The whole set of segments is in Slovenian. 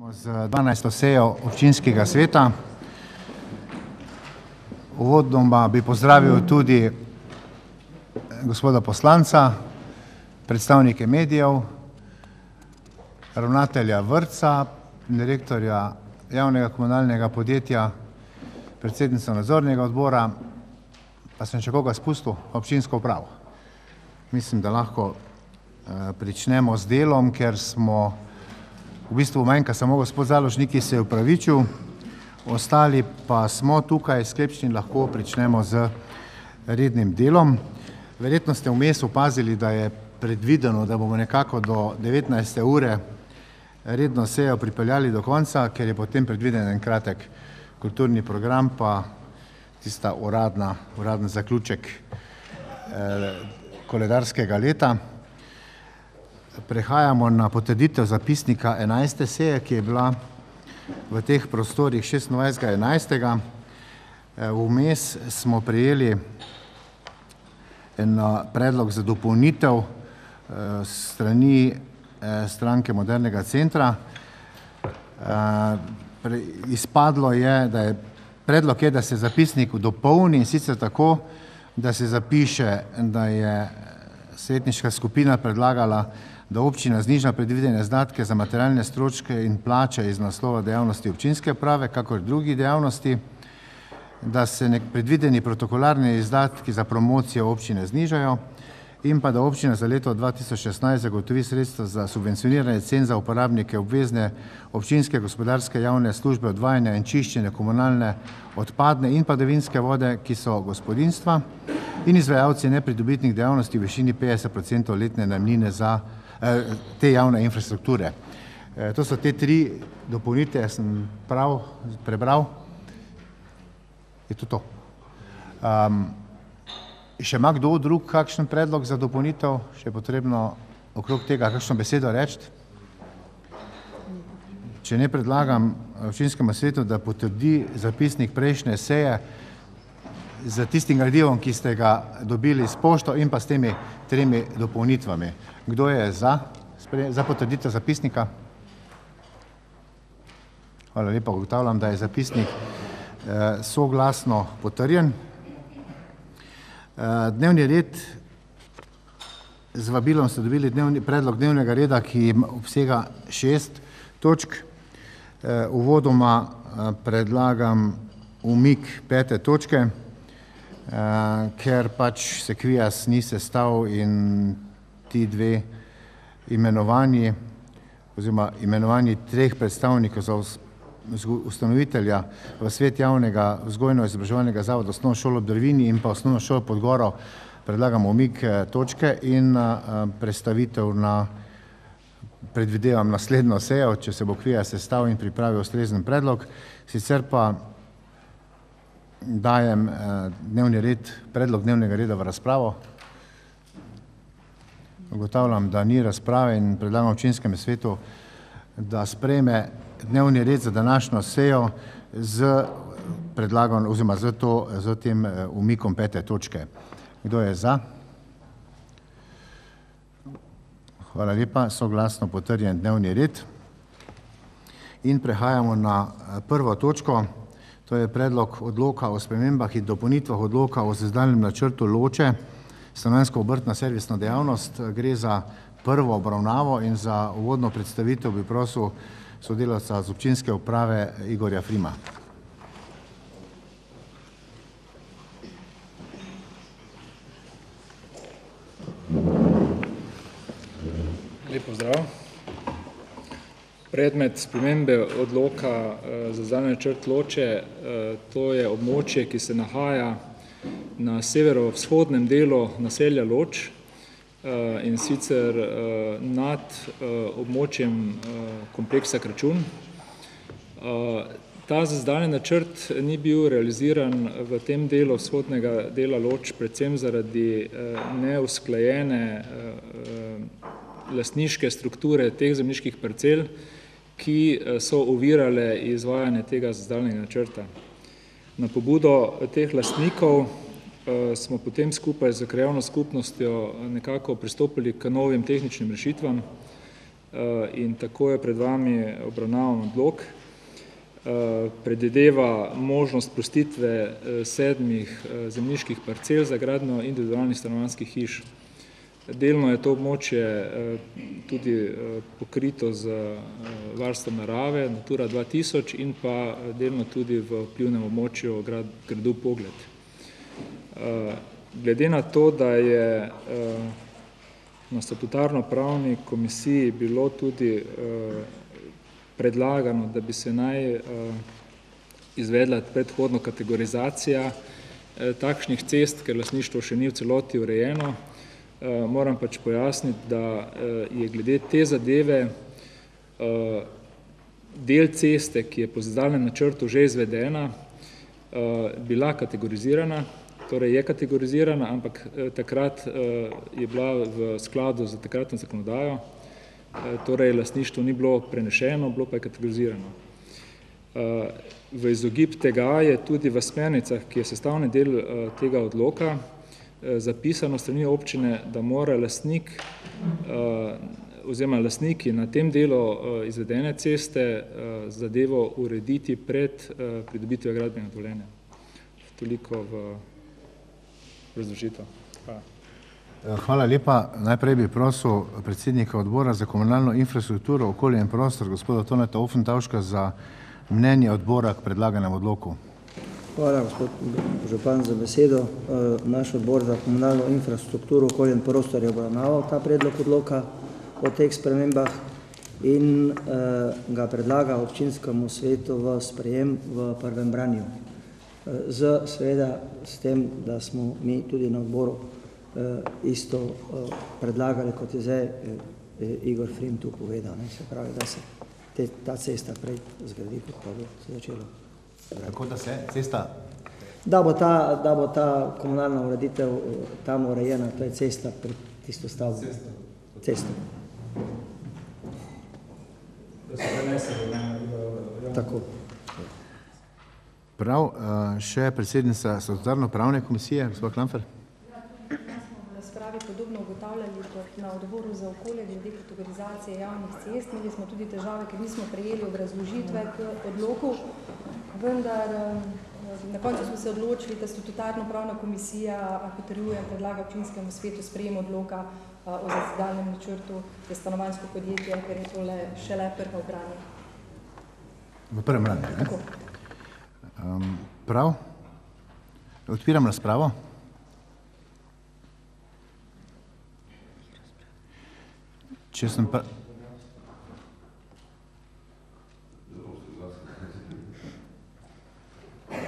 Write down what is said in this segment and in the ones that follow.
Z 12. sejo občinskega sveta. Uvodoma bi pozdravil tudi eh, gospoda poslanca, predstavnike medijev, ravnatelja vrtca, direktorja javnega komunalnega podjetja, predsednico nadzornega odbora, pa sem še koga spustil, občinsko upravo. Mislim, da lahko eh, pričnemo z delom, ker smo v bistvu manjka samo gospod Založnik, ki se je upravičil, ostali pa smo tukaj sklepčni, lahko pričnemo z rednim delom. Verjetno ste vmes opazili, da je predvideno, da bomo nekako do 19. ure redno sejo pripeljali do konca, ker je potem predviden en kratek kulturni program, pa tista uradna, uradni zaključek eh, koledarskega leta. Prehajamo na potrditev zapisnika 11. seje, ki je bila v teh prostorih 26.11. Vmes smo prejeli en predlog za dopolnitev strani stranke Modernega centra. Izpadlo je, da je predlog je, da se zapisnik dopolni in sicer tako, da se zapiše, da je svetniška skupina predlagala da občina zniža predvidene izdatke za materialne stroške in plače iz naslova dejavnosti občinske prave, kakor drugih dejavnosti, da se nek predvideni protokolarni izdatki za promocijo občine znižajo in pa da občina za leto 2016 zagotovi sredstva za subvencioniranje cen za uporabnike obvezne občinske gospodarske javne službe odvajanja in čiščenja komunalne odpadne in padavinske vode, ki so gospodinstva in izvajalci nepridobitnih dejavnosti v višini 50% letne najmnine za Eh, te javne infrastrukture. Eh, to so te tri dopolnitve, sem prav prebral. Je to to. Um, še ima kdo drug kakšen predlog za dopolnitev? Še je potrebno okrog tega kakšno besedo reči? Če ne predlagam občinskemu svetu, da potrdi zapisnik prejšnje seje, z tistim gradivom, ki ste ga dobili s pošto in pa s temi tremi dopolnitvami. Kdo je za, za potrditev zapisnika? Hvala lepa, ugotavljam, da je zapisnik eh, soglasno potrjen. Eh, dnevni red, z vabilom ste dobili dnevni, predlog dnevnega reda, ki obsega šest točk. Eh, uvodoma eh, predlagam umik pete točke. Eh, ker pač se kvijas ni sestav in ti dve imenovanji oziroma imenovanji treh predstavnikov za ustanovitelja v svet javnega vzgojno-izobraževalnega zavoda osnovno šolo Drvini in pa osnovno šolo pod Goro predlagamo omik eh, točke in eh, predstavitev na predvidevam naslednjo sejo, če se bo kvija sestav in pripravi ustrezen predlog, sicer pa dajem eh, dnevni red, predlog dnevnega reda v razpravo. Ugotavljam, da ni razprave in predlagam občinskem svetu, da spreme dnevni red za današnjo sejo z predlagan oziroma z, to, z tem eh, umikom pete točke. Kdo je za? Hvala lepa, soglasno potrjen dnevni red. In prehajamo na eh, prvo točko. To je predlog odloka o spremembah in dopolnitvah odloka o sezdalnem načrtu loče stanovanjsko obrtna servisna dejavnost. Gre za prvo obravnavo in za uvodno predstavitev bi prosil sodelavca z občinske uprave Igorja Frima. Lepo zdrav. Predmet spremembe odloka eh, za zadnje črt loče, eh, to je območje, ki se nahaja na severovzhodnem delu naselja Loč eh, in sicer nad območjem kompleksa Kračun. Ta zazdanje načrt ni bil realiziran v tem delu vzhodnega dela Loč, predvsem zaradi neusklajene lastniške strukture teh zemljiških parcel, ki eh, so ovirale izvajanje tega zazdalnega načrta. Na pobudo teh lastnikov eh, smo potem skupaj z krajavno skupnostjo nekako pristopili k novim tehničnim rešitvam in tako je pred vami obravnavan odlok. Predvideva možnost prostitve sedmih zemljiških parcel za gradnjo individualnih stanovanjskih hiš. Delno je to območje tudi pokrito z varstvom narave Natura dva tisoč in pa delno tudi v vplivnem območju gradu Pogled. Glede na to, da je na statutarno-pravni komisiji bilo tudi predlagano, da bi se naj izvedla predhodno kategorizacija takšnih cest, ker lastništvo še ni v celoti urejeno, moram pač pojasniti, da je glede te zadeve del ceste, ki je po zadalnem načrtu že izvedena, bila kategorizirana, torej je kategorizirana, ampak takrat je bila v skladu z takratno zakonodajo, torej lastništvo ni bilo prenešeno, bilo pa je kategorizirano. V izogib tega je tudi v smernicah, ki je sestavni del tega odloka, zapisano s strani občine, da mora lastnik oziroma lastniki na tem delu izvedene ceste zadevo urediti pred pridobitvijo gradbenega dovoljenja. Toliko v obrazložitev. Hvala. Hvala lepa. Najprej bi prosil predsednika Odbora za komunalno infrastrukturo, okolje in prostor, gospoda Toneta Ofentavška za mnenje odbora k predlaganemu odloku. Hvala, gospod župan za besedo. Naš Odbor za komunalno infrastrukturo, okolje in prostor je obravnaval ta predlog odloka o teh spremembah in ga predlaga občinskemu svetu v sprejem v prvem branju. Z seveda s tem, da smo mi tudi na odboru isto predlagali, kot je zdaj Igor Frim tu povedal, ne, se pravi, da se ta cesta prej zgradi, kot pa bo se začelo. Tako da se cesta Da bo ta, da bo ta komunalna ureditev tam urejena, to je cesta pred tisto stavbo. Cesto. Tako. Prav. Še predsednica statutarno-pravne komisije, gospa Klampfer. V razpravi podobno ugotavljali kot na Odboru za okolje glede kategorizacije javnih cest. Imeli smo tudi težave, ker nismo prejeli obrazložitve k odloku, vendar na koncu smo se odločili, da statutarno-pravna komisija potrjuje, predlaga občinskemu svetu sprejem odloka o zazidalnem načrtu za stanovanjsko podjetje, ker je tole šele prvo branje. V prvem branju, ne? Tako. Prav. Odpiram razpravo. Če sem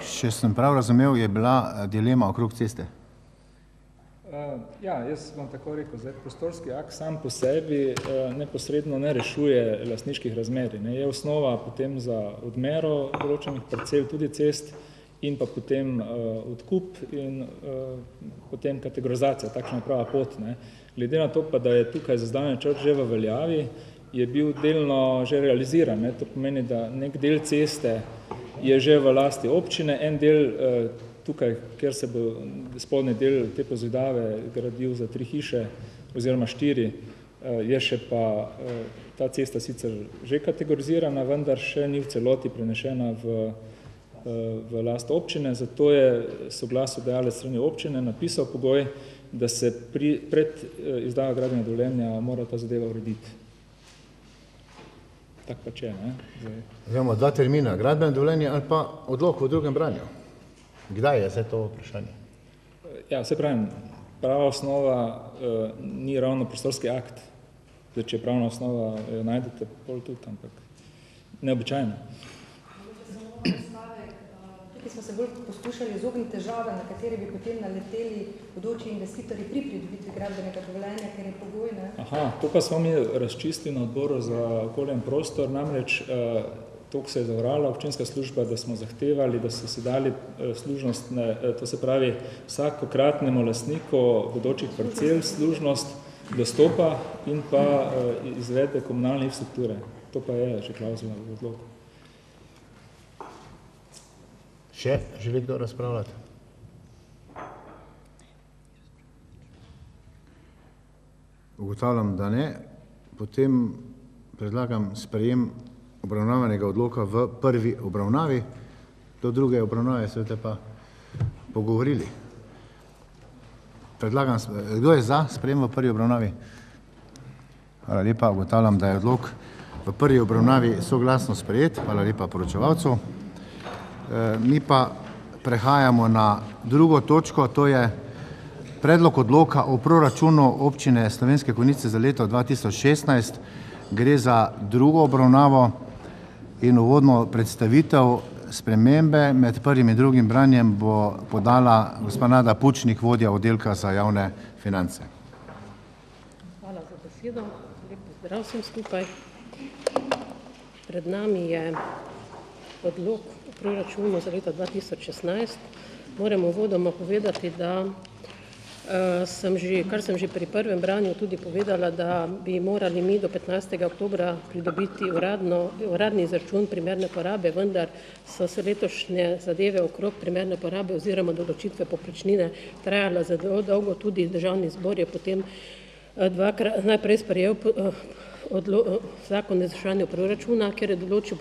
Če sem prav razumel, je bila dilema okrog ceste. Ja, jaz bom tako rekel. Zdaj prostorski akt sam po sebi neposredno ne rešuje lastniških razmerij, ne. Je osnova potem za odmero določenih parcel, tudi cest, in pa potem odkup in potem kategorizacija, takšna je prava pot, ne. Glede na to pa, da je tukaj zazdani načrt že v veljavi, je bil delno že realiziran, ne. To pomeni, da neki del ceste je že v lasti občine, en del tukaj, kjer se bo spodnji del te pozidave gradil za tri hiše oziroma štiri, je še pa ta cesta sicer že kategorizirana, vendar še ni v celoti prenešena v v last občine, zato je soglasodajalec s strani občine napisal pogoj, da se pri pred izdajo gradbenega dovoljenja mora ta zadeva urediti. Tako pač je, imamo dva termina, gradbeno dovoljenje ali pa odlok v drugem branju. Kdaj je zdaj to vprašanje? Ja, saj pravim, prava osnova ni ravno prostorski akt. Zdaj, če je pravna osnova, jo najdete pol tudi, ampak neobičajno. Tukaj smo se bolj poskušali izogniti težave, na katere bi potem naleteli bodoči investitorji pri pridobitvi gradbenega dovoljenja, ker je pogoj, ne. To pa smo mi razčistili na Odboru za okolje in prostor, namreč toliko se je zaorala občinska služba, da smo zahtevali, da so si dali služnostne, to se pravi vsakokratnemu lastniku bodočih parcel služnost dostopa in pa izvedbe komunalne infrastrukture. To pa je že klavzula v odloku. Še želi kdo razpravljati? Ugotavljam, da ne. Potem predlagam sprejem obravnavanega odloka v prvi obravnavi, do druge obravnave se boste pa pogovorili. Predlagam, kdo je za sprejem v prvi obravnavi? Hvala lepa, ugotavljam, da je odlok v prvi obravnavi soglasno sprejet, hvala lepa poročevalcu. Mi pa prehajamo na drugo točko, to je predlog odloka o proračunu občine Slovenske Konjice za leto dva tisoč šestnajst. Gre za drugo obravnavo in uvodno predstavitev spremembe med prvim in drugim branjem bo podala gospa Nada Pučnik, vodja oddelka za javne finance. Hvala za besedo, lep pozdrav vsem skupaj. Pred nami je odlok proračunu za leto dva tisoč šestnajst. Moram uvodoma povedati, da sem že, kar sem že pri prvem branju tudi povedala, da bi morali mi do petnajstega oktobra pridobiti uradno, uradni izračun primerne porabe, vendar so se letošnje zadeve okrog primerne porabe oziroma določitve povprečnine trajale zelo dolgo, tudi državni zbor je potem najprej sprejel zakon o izvrševanju proračuna, kjer je določil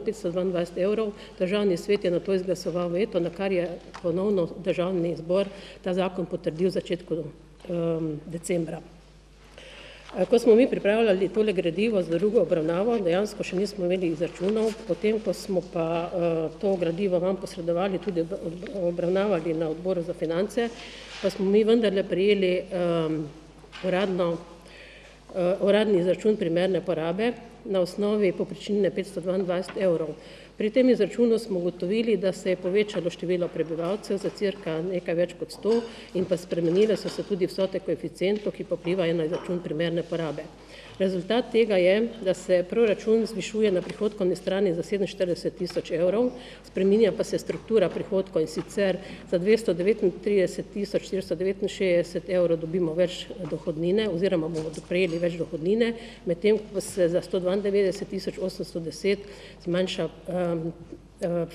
petsto dvaindvajset evrov, državni svet je nato izglasoval veto, na kar je ponovno državni zbor ta zakon potrdil v začetku decembra. Ko smo mi pripravljali tole gradivo za drugo obravnavo, dejansko še nismo imeli izračunov, potem ko smo pa to gradivo vam posredovali, tudi obravnavali na odboru za finance, pa smo mi vendarle prejeli uradno uradni izračun primerne porabe na osnovi petsto dvaindvajset evrov. Pri tem izračunu smo ugotovili, da se je povečalo število prebivalcev za cirka nekaj več kot sto in pa spremenile so se tudi vsote koeficientov, ki pa vplivajo na izračun primerne porabe. Rezultat tega je, da se proračun zvišuje na prihodkovni strani za sedeminštirideset tisoč evrov, spreminja pa se struktura prihodkov, in sicer za dvesto devetintrideset tisoč štiristo devetinšestdeset evrov dobimo več dohodnine oziroma bomo prejeli več dohodnine, medtem ko se za sto dvaindevetdeset tisoč osemsto deset zmanjša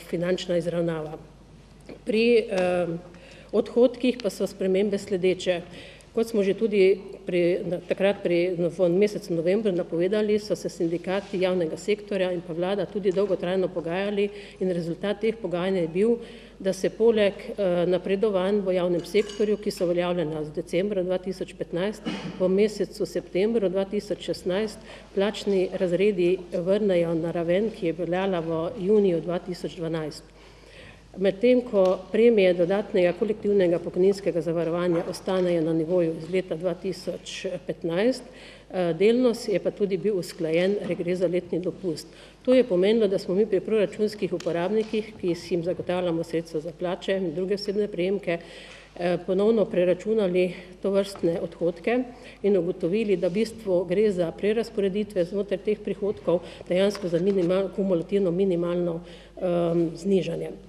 finančna izravnava. Pri odhodkih pa so spremembe sledeče. Kot smo že tudi pri takrat pri v mesecu novembru napovedali, so se sindikati javnega sektorja in pa vlada tudi dolgotrajno pogajali in rezultat teh pogajanj je bil, da se poleg napredovanj v javnem sektorju, ki so uveljavljena z decembra dva tisoč petnajst, v mesecu septembru dva tisoč šestnajst plačni razredi vrnejo na raven, ki je veljala v juniju dva tisoč dvanajst. Medtem ko premije dodatnega kolektivnega pokojninskega zavarovanja ostanejo na nivoju iz leta dva tisoč petnajst, delno je pa tudi bil usklajen regres za letni dopust. To je pomenilo, da smo mi pri proračunskih uporabnikih, ki si jim zagotavljamo sredstva za plače in druge osebne prejemke, ponovno preračunali tovrstne odhodke in ugotovili, da v bistvu gre za prerazporeditve znotraj teh prihodkov, dejansko za kumulativno minimalno znižanje.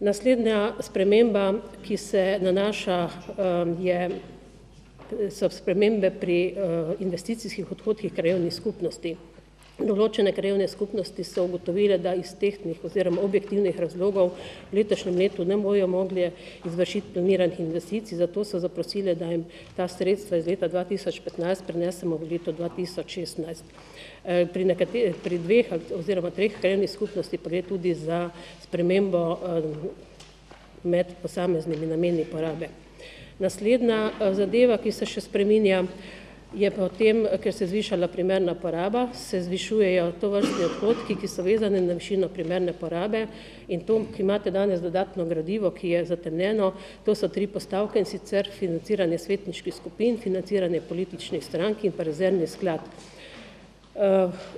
Naslednja sprememba, ki se nanaša je so spremembe pri investicijskih odhodkih krajevnih skupnosti. Določene krajevne skupnosti so ugotovile, da iz tehtnih oziroma objektivnih razlogov v letošnjem letu ne bojo mogle izvršiti planiranih investicij, zato so zaprosile, da jim ta sredstva iz leta dva tisoč petnajst prenesemo v leto dva tisoč šestnajst. Pri pri dveh oziroma treh krajevnih skupnosti pa gre tudi za spremembo med posameznimi nameni porabe. Naslednja zadeva, ki se še spreminja, je potem, ker se je zvišala primerna poraba, se zvišujejo tovrstni odhodki, ki so vezani na višino primerne porabe, in to, ki imate danes dodatno gradivo, ki je zatemnjeno, to so tri postavke, in sicer financiranje svetniških skupin, financiranje političnih strank in pa rezervni sklad.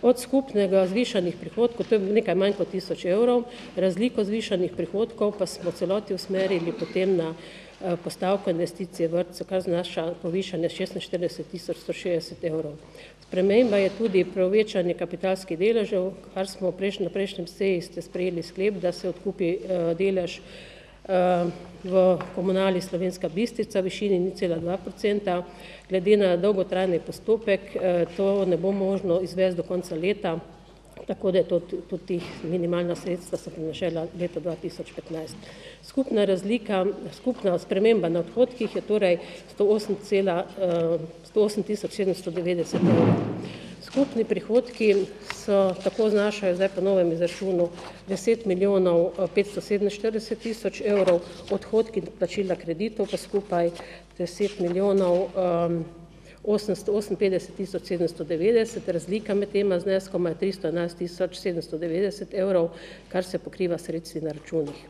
Od skupnega zvišanih prihodkov, to je nekaj manj kot tisoč evrov, razliko zvišanih prihodkov pa smo celoti usmerili potem na postavko investicije vrtcev, kar znaša povišanje šestinštirideset tisoč sto šestdeset evrov. Sprememba je tudi povečanje kapitalskih deležev, kar smo na prejšnji seji ste sprejeli sklep, da se odkupi delež v Komunali Slovenska Bistrica v višini nič cela dva procenta. Glede na dolgotrajni postopek to ne bo možno izvesti do konca leta, tako da je to tudi minimalna sredstva so prinašala leto 2015. Skupna razlika, skupna sprememba na odhodkih je torej 108 tisoč 790 evrov. Skupni prihodki so tako znašajo zdaj po novem izračunu 10 milijonov 547 tisoč evrov, odhodki plačila kreditov pa skupaj 10 milijonov um, 858 tisoč 790, razlika med tema zneskoma je 311 tisoč 790 evrov, kar se pokriva sredstvi na računih.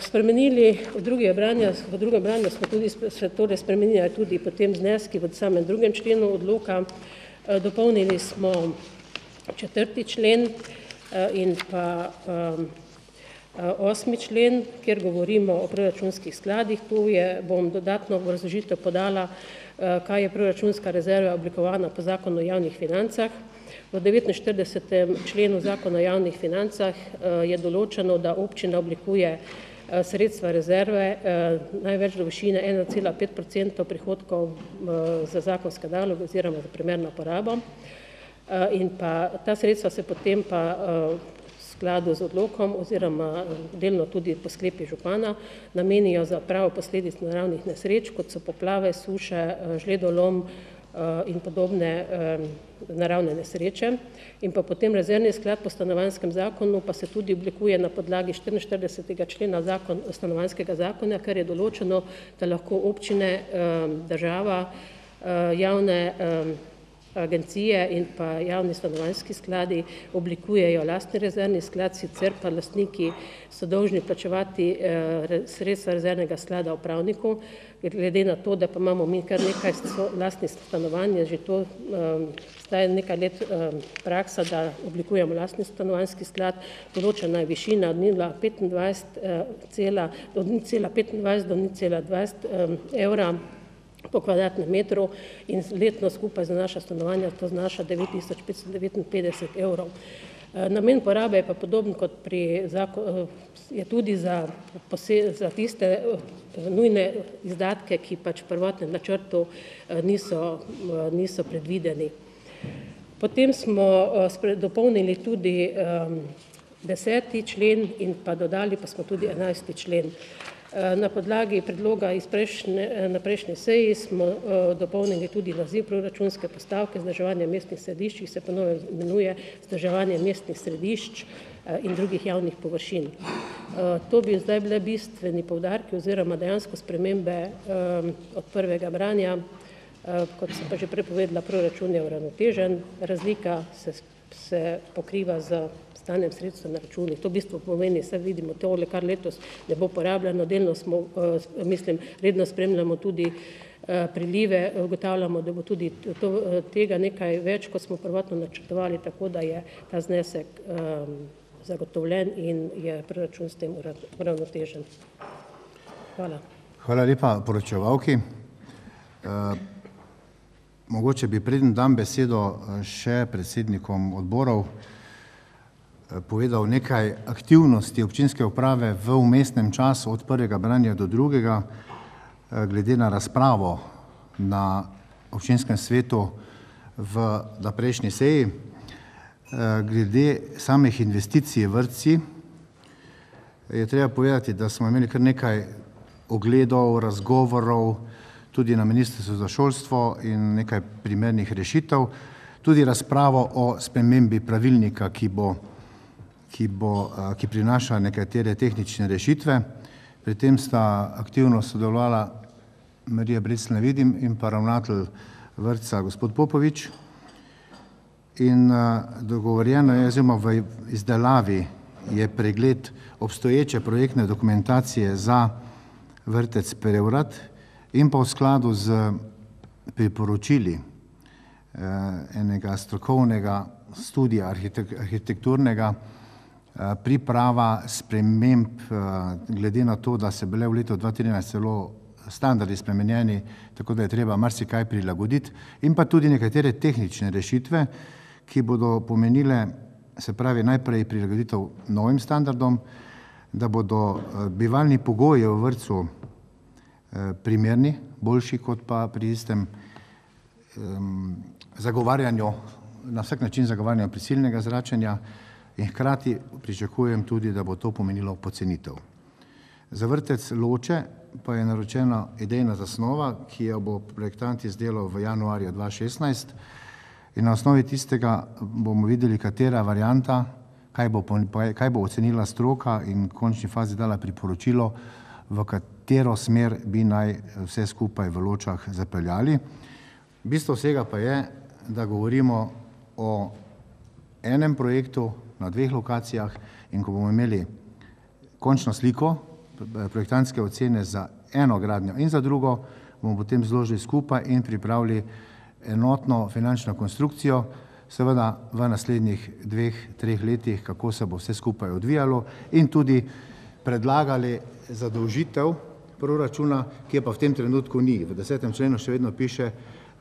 Spremenili v drugem branju, v drugem branju smo tudi se torej spremenili tudi potem zneski v samem drugem členu odloka. Dopolnili smo četrti člen in pa osmi člen, kjer govorimo o proračunskih skladih. Tu je, bom dodatno obrazložitev podala, kaj je proračunska rezerva oblikovana po zakonu o javnih financah. V 49. členu zakona o javnih financah je določeno, da občina oblikuje sredstva rezerve največ do višine 1,5 procentov prihodkov za zakonske naloge oziroma za primerno porabo. In pa ta sredstva se potem pa skladu z odlokom oziroma delno tudi po sklepi župana namenijo za pravo posledic naravnih nesreč, kot so poplave, suše, žledolom in podobne naravne nesreče. In pa potem rezervni sklad po stanovanjskem zakonu pa se tudi oblikuje na podlagi 44. člena zakon, stanovanjskega zakona, kar je določeno, da lahko občine, država, javne agencije in pa javni stanovanjski skladi oblikujejo lastni rezervni sklad, sicer pa lastniki so dolžni plačevati sredstva rezervnega sklada upravniku, glede na to, da pa imamo mi kar nekaj lastnih stanovanj, je že to zdaj nekaj let praksa, da oblikujemo lastni stanovanjski sklad, določena je višina od nič petindvajset cela, od nič cela petindvajset do nič cela dvajset evra po kvadratnem metru in letno skupaj za naša stanovanja to znaša devet tisoč petsto devetinpetdeset evrov. Namen porabe je pa podoben kot pri je tudi za za tiste nujne izdatke, ki pač v prvotnem načrtu niso niso predvideni. Potem smo dopolnili tudi deseti člen in pa dodali pa smo tudi enajsti člen. Na podlagi predloga iz prejšnje, na prejšnji seji smo dopolnili tudi naziv proračunske postavke Vzdrževanje mestnih središč, ki se po novem imenuje Vzdrževanje mestnih središč in drugih javnih površin. To bi zdaj bile bistveni poudarki oziroma dejansko spremembe od prvega branja. Kot sem pa že prej povedala, proračun je uravnotežen, razlika se se pokriva s stanjem sredstev na računih. To v bistvu pomeni, saj vidimo tole, kar letos ne bo porabljeno, delno smo, mislim, redno spremljamo tudi prilive, ugotavljamo, da bo tudi tega nekaj več, kot smo prvotno načrtovali, tako da je ta znesek zagotovljen in je proračun s tem uravnotežen. Hvala. Hvala lepa poročevalki. Mogoče bi, preden dam besedo še predsednikom odborov, povedal nekaj aktivnosti občinske uprave v vmesnem času od prvega branja do drugega, glede na razpravo na občinskem svetu v prejšnji seji. Glede samih investicij vrtci je treba povedati, da smo imeli kar nekaj ogledov, razgovorov tudi na Ministrstvu za šolstvo in nekaj primernih rešitev, tudi razpravo o spremembi pravilnika, ki bo ki bo, ki prinaša nekatere tehnične rešitve. Pri tem sta aktivno sodelovala Marija Breclj Nevidim in pa ravnatelj vrtca gospod Popovič. In dogovorjeno je oziroma v izdelavi je pregled obstoječe projektne dokumentacije za vrtec Prevrati in pa v skladu s priporočili enega strokovnega studija arhitekturnega priprava sprememb glede na to, da so bile v letu dva trinajst celo standardi spremenjeni, tako da je treba marsikaj prilagoditi, in pa tudi nekatere tehnične rešitve, ki bodo pomenile, se pravi, najprej prilagoditev novim standardom, da bodo bivalni pogoji v vrtcu primerni, boljši kot pa pri istem zagovarjanju na vsak način zagovarjamo prisilnega zračenja in hkrati pričakujem tudi, da bo to pomenilo pocenitev. Za vrtec Loče pa je naročena idejna zasnova, ki jo bo projektant izdelal v januarju 2016 in na osnovi tistega bomo videli, katera varijanta, kaj bo, kaj bo ocenila stroka in v končni fazi dala priporočilo, v katero smer bi naj vse skupaj v Ločah zapeljali. Bistvo vsega pa je, da govorimo o enem projektu na dveh lokacijah in ko bomo imeli končno sliko projektantske ocene za eno gradnjo in za drugo, bomo potem zložili skupaj in pripravili enotno finančno konstrukcijo, seveda v naslednjih dveh, treh letih, kako se bo vse skupaj odvijalo in tudi predlagali zadolžitev proračuna, ki je pa v tem trenutku ni. V desetem členu še vedno piše,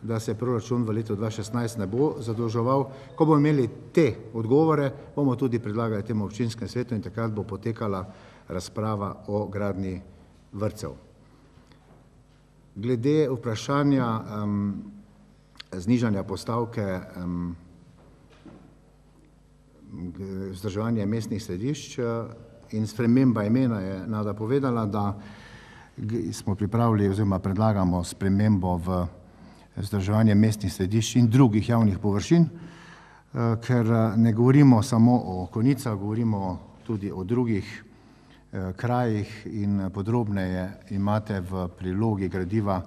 da se proračun v letu 2016 ne bo zadolževal. Ko bomo imeli te odgovore, bomo tudi predlagali temu občinskem svetu in takrat bo potekala razprava o gradni vrtcev. Glede vprašanja um, znižanja postavke um, vzdrževanja mestnih središč in sprememba imena je Nada povedala, da smo pripravili oziroma predlagamo spremembo v vzdrževanje mestnih središč in drugih javnih površin, ker ne govorimo samo o konicah, govorimo tudi o drugih krajih in podrobneje imate v prilogi gradiva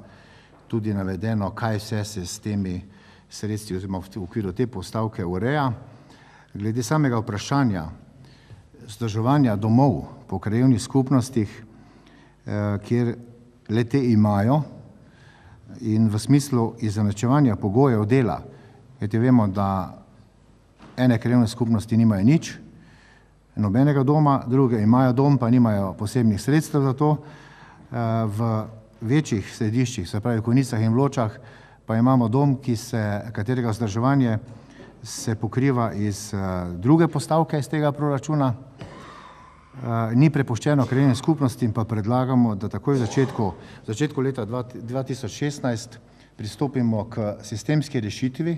tudi navedeno, kaj vse se s temi sredstvi oziroma v okviru te postavke ureja. Glede samega vprašanja zdržovanja domov po krajevnih skupnostih, kjer lete imajo in v smislu izenačevanja pogojev dela, kajti vemo, da ene krajevne skupnosti nimajo nič, nobenega doma, druge imajo dom, pa nimajo posebnih sredstev za to. V večjih središčih, se pravi v Konicah in Vločah, pa imamo dom, ki se, katerega vzdrževanje se pokriva iz druge postavke iz tega proračuna, ni prepuščeno krajevnim skupnostim, pa predlagamo, da takoj v začetku, v začetku leta 2016 pristopimo k sistemski rešitvi,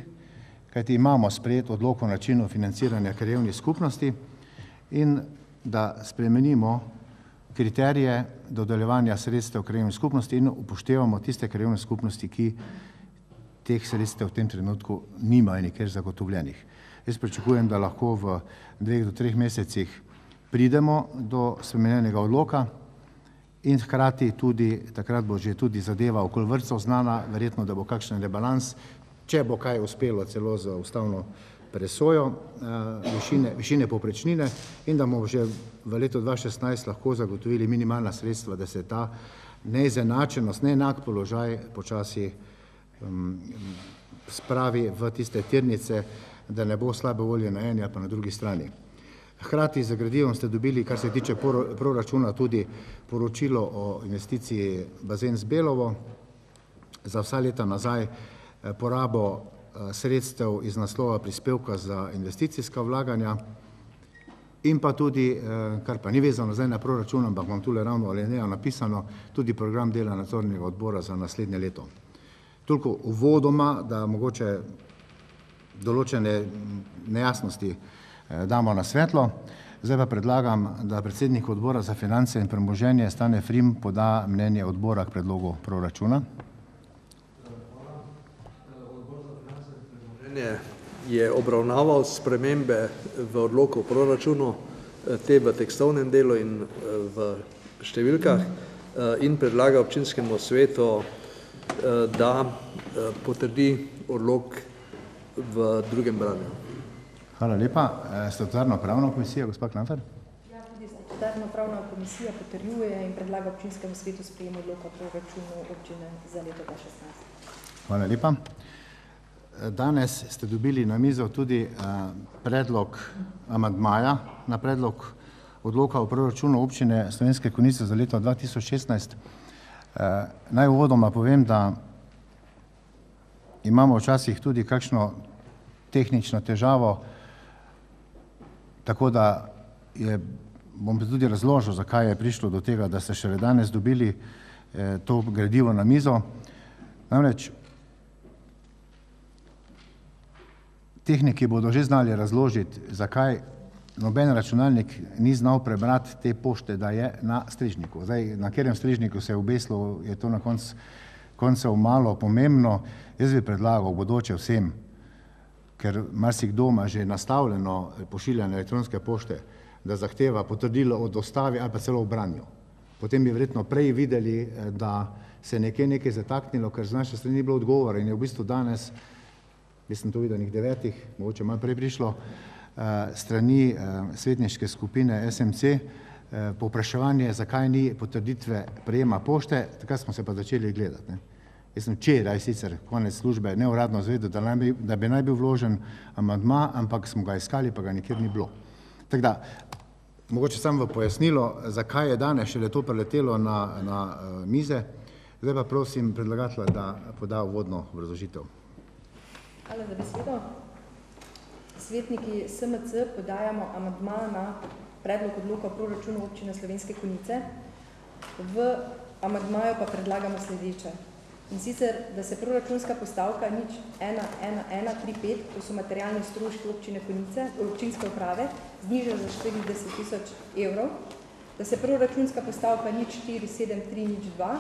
kajti imamo sprejet odlok o načinu financiranja krajevnih skupnosti in da spremenimo kriterije dodeljevanja sredstev krajevnih skupnosti in upoštevamo tiste krajevne skupnosti, ki teh sredstev v tem trenutku nimajo nikjer zagotovljenih. Jaz pričakujem, da lahko v dveh do treh mesecih pridemo do spremenjenega odloka in hkrati tudi, takrat bo že tudi zadeva okoli vrtcev znana, verjetno, da bo kakšen rebalans, če bo kaj uspelo celo za ustavno presojo višine, višine poprečnine in da bomo že v letu 2016 lahko zagotovili minimalna sredstva, da se ta neizenačenost, neenak položaj počasi um, spravi v tiste tirnice, da ne bo slabe volje na eni ali pa na drugi strani. Hkrati z gradivom ste dobili, kar se tiče proračuna, tudi poročilo o investiciji bazen z Belovo za vsa leta nazaj porabo sredstev iz naslova prispevka za investicijska vlaganja in pa tudi, kar pa ni vezano zdaj na proračun, ampak imam tule ravno ali ne napisano, tudi program dela nadzornega odbora za naslednje leto. Toliko uvodoma, da mogoče določene nejasnosti damo na svetlo. Zdaj pa predlagam, da predsednik odbora za finance in premoženje Stane Frim poda mnenje odbora k predlogu proračuna. mnenje je obravnaval spremembe v odloku o proračunu, te v tekstovnem delu in v številkah in predlaga občinskemu svetu, da potrdi odlok v drugem branju. Hvala lepa. Statutarno pravna komisija, gospa Klamfer. Ja, tudi statutarno pravna komisija potrjuje in predlaga občinskemu svetu sprejem odloka o proračunu občine za leto 2016. Hvala lepa. Danes ste dobili na mizo tudi predlog amandmaja na predlog odloka o proračunu občine Slovenske Konjice za leto 2016. Naj uvodoma povem, da imamo včasih tudi kakšno tehnično težavo, tako da je, bom tudi razložil, zakaj je prišlo do tega, da ste šele danes dobili to gradivo na mizo. Namreč tehniki bodo že znali razložiti, zakaj noben računalnik ni znal prebrati te pošte, da je na strižniku. Zdaj, na katerem strižniku se je obeslo, je to na koncu koncev malo pomembno. Jaz bi predlagal bodoče vsem, ker marsikdo ima že nastavljeno pošiljanje elektronske pošte, da zahteva potrdilo o dostavi ali pa celo o branju. Potem bi verjetno prej videli, eh, da se je nekje nekaj zataknilo, ker z naše strani ni bilo odgovora in je v bistvu danes, jaz sem to videl nekih devetih, mogoče malo prej prišlo, eh, strani eh, svetniške skupine SMC, povpraševanje, zakaj ni potrditve prejema pošte, takrat smo se pa začeli gledati. Jaz sem včeraj sicer konec službe neuradno zvedel, da, bi, da bi naj bil vložen amandma, ampak smo ga iskali, pa ga nikjer ni bilo. Tako da, mogoče samo v pojasnilo, zakaj je danes šele to preletelo na, na uh, mize. Zdaj pa prosim predlagatelja, da poda uvodno obrazložitev. Hvala za besedo. Svetniki SMC podajamo amadma na predlog odloka o proračunu občine Slovenske Konice. V amadmaju pa predlagamo sledeče. In sicer, da se proračunska postavka nič 1.1.1.3.5, to so materialni stroški občine Konice, občinske uprave, zniža za 40 tisoč evrov, da se proračunska postavka nič 4.7.3.2,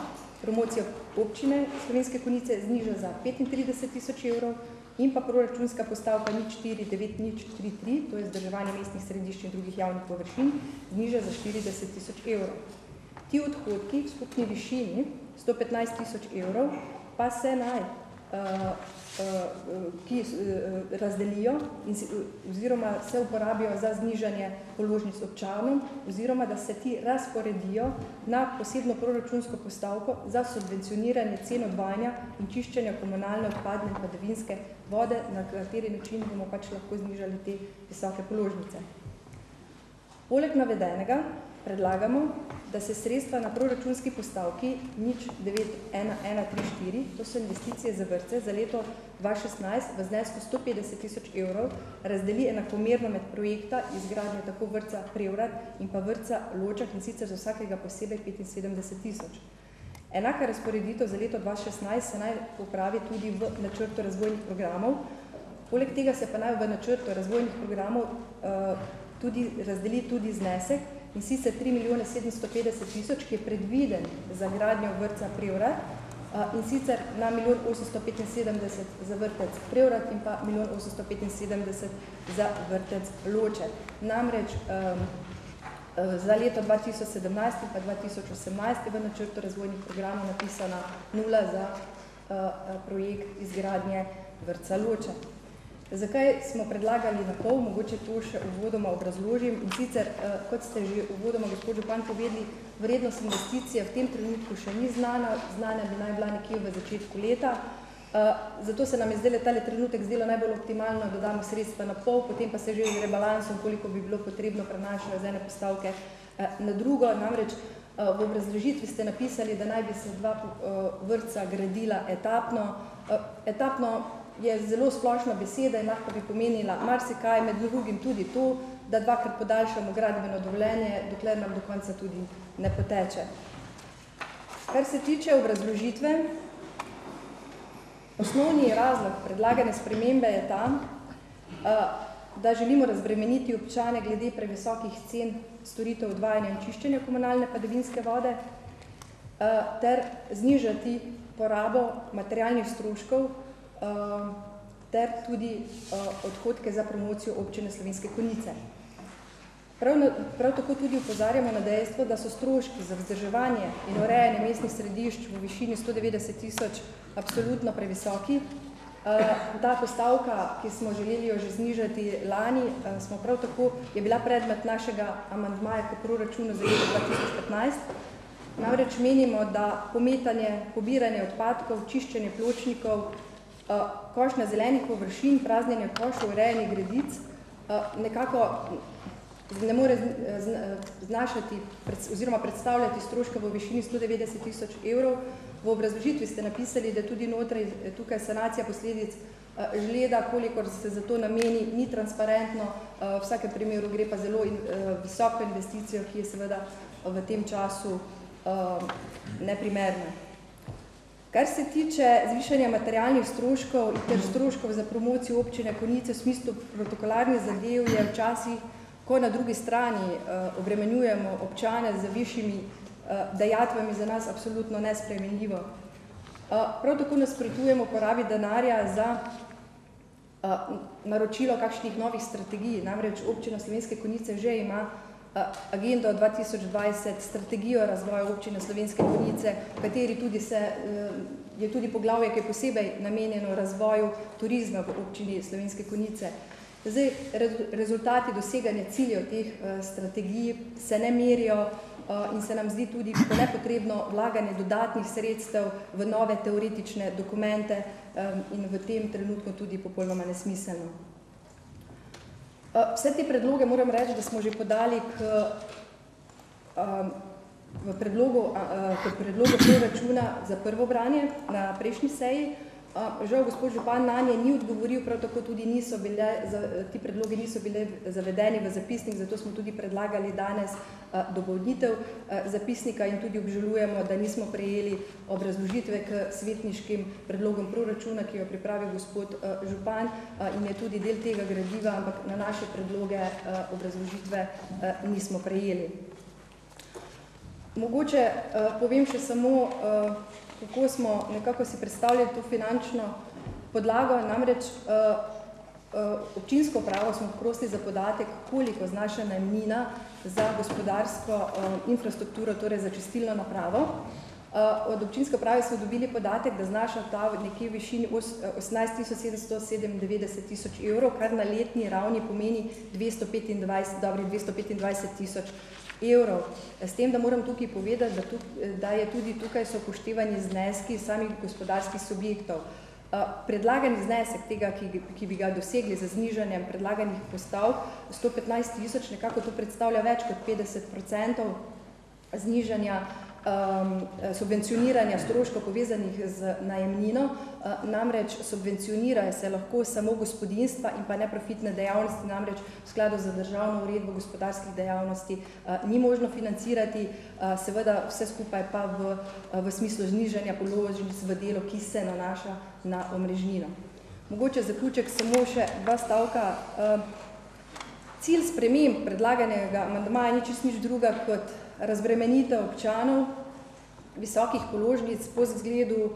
promocija občine Slovenske Konice, zniža za 35 tisoč evrov in pa proračunska postavka nič 4.9.0.3.3, to je zdrževanje mestnih središč in drugih javnih površin, zniža za 40 tisoč evrov. Ti odhodki v skupni višini 115 tisoč evrov, pa se naj, uh, uh, ki uh, razdelijo in si, oziroma se uporabijo za znižanje položnic občanom, oziroma da se ti razporedijo na posebno proračunsko postavko za subvencioniranje cen odvajanja in čiščenja komunalne odpadne in padavinske vode, na kateri način bomo pač lahko znižali te visoke položnice. Poleg navedenega predlagamo, da se sredstva na proračunski postavki nič 91134, to so investicije za vrce za leto 2016 v znesku 150 tisoč evrov, razdeli enakomerno med projekta izgradnje tako vrca Prevrat in pa vrca Ločak in sicer za vsakega posebej 75 tisoč. Enaka razporeditev za leto 2016 se naj popravi tudi v načrtu razvojnih programov. Poleg tega se pa naj v načrtu razvojnih programov uh, tudi razdeli tudi znesek, in sicer 3 milijone 750 tisoč, ki je predviden za gradnjo vrca Prevrat in sicer na milijon 875 za vrtec Prevrat in pa milijon 875 za vrtec Loče. Namreč um, za leto 2017 in pa 2018 je v načrtu razvojnih programov napisana nula za uh, projekt izgradnje vrca Loče. Zakaj smo predlagali na pol, mogoče to še uvodoma obrazložim. In sicer, eh, kot ste že uvodoma gospod Župan povedali, vrednost investicije v tem trenutku še ni znana, znana bi naj bila nekje v začetku leta, eh, zato se nam je zdaj tale trenutek zdelo najbolj optimalno, da damo sredstva na pol, potem pa se že z rebalansom, koliko bi bilo potrebno prenašajo z ene postavke eh, na drugo, namreč v obrazložitvi ste napisali, da naj bi se dva vrca gradila etapno, etapno je zelo splošna beseda in lahko bi pomenila marsikaj, med drugim tudi to, da dvakrat podaljšamo gradbeno dovoljenje, dokler nam do konca tudi ne poteče. Kar se tiče obrazložitve, osnovni razlog predlagane spremembe je ta, da želimo razbremeniti občane glede previsokih cen storitev odvajanja in čiščenja komunalne padavinske vode ter znižati porabo materialnih stroškov ter tudi uh, odhodke za promocijo občine Slovenske konice. Prav, na, prav tako tudi upozarjamo na dejstvo, da so stroški za vzdrževanje in urejanje mestnih središč v višini 190 tisoč absolutno previsoki. Uh, ta postavka, ki smo želeli jo že znižati lani, uh, smo prav tako, je bila predmet našega amandmaja po proračunu za leto 2015. Namreč menimo, da pometanje, pobiranje odpadkov, čiščenje pločnikov, košnja zelenih površin, praznjenje košov, urejanje gredic, nekako ne more znašati oziroma predstavljati stroška v višini 190 tisoč evrov. V obrazložitvi ste napisali, da tudi notraj tukaj sanacija posledic žleda, kolikor se za to nameni, ni transparentno, v vsakem primeru gre pa zelo in, visoko investicijo, ki je seveda v tem času neprimerna. Kar se tiče zvišanja materialnih stroškov ter stroškov za promocijo občine Konice v smislu protokolarnih zadev je včasih, ko na drugi strani uh, obremenjujemo občane z višjimi uh, dejatvami za nas absolutno nespremenljivo. Uh, prav tako nasprotujemo porabi denarja za uh, naročilo kakšnih novih strategij, namreč občina Slovenske Konice že ima agendo 2020, strategijo razvoja občine Slovenske Konice, v kateri tudi se, uh, je tudi poglavje, ki je posebej namenjeno razvoju turizma v občini Slovenske Konice. Zdaj, rezultati doseganja ciljev teh uh, strategij se ne merijo, Eh, in se nam zdi tudi nepotrebno vlaganje dodatnih sredstev v nove teoretične dokumente in v tem trenutku tudi popolnoma nesmiselno. Eh, vse te predloge moram reči, da smo že podali k, v predlogu, k predlogu proračuna za prvo branje na prejšnji seji, Žal, gospod Župan nanje ni odgovoril, prav tako tudi niso bile, ti predlogi niso bile zavedeni v zapisnik, zato smo tudi predlagali danes doboldnitev zapisnika in tudi obžalujemo, da nismo prejeli obrazložitve k svetniškim predlogom proračuna, ki jo pripravi gospod Župan in je tudi del tega gradiva, ampak na naše predloge obrazložitve nismo prejeli. Mogoče povem še samo kako smo nekako si predstavljali to finančno podlago, namreč uh, uh, občinsko pravo smo prosili za podatek, koliko znaša najmnina za gospodarsko uh, infrastrukturo, torej za čistilno napravo. Uh, od občinske prave smo dobili podatek, da znaša ta v nekje višini 18.797 tisoč evrov, kar na letni ravni pomeni 225, dobri 225 tisoč evrov. S tem, da moram tukaj povedati, da, tuk, da je tudi tukaj so upoštevani zneski samih gospodarskih subjektov. Predlagani znesek tega, ki, ki bi ga dosegli za znižanjem predlaganih postav, 115 tisoč, nekako to predstavlja več kot 50 znižanja subvencioniranja stroškov povezanih z najemnino, uh, namreč subvencionirajo se lahko samo gospodinstva in pa neprofitne dejavnosti, namreč v skladu za državno uredbo gospodarskih dejavnosti uh, ni možno financirati, uh, seveda vse skupaj pa v, uh, v smislu znižanja položnic v delo, ki se nanaša na omrežnino. Mogoče zaključek samo še dva stavka. Uh, Cilj sprememb predlaganega amandmaja ni čist nič druga kot razbremenitev občanov visokih položnic po zgledu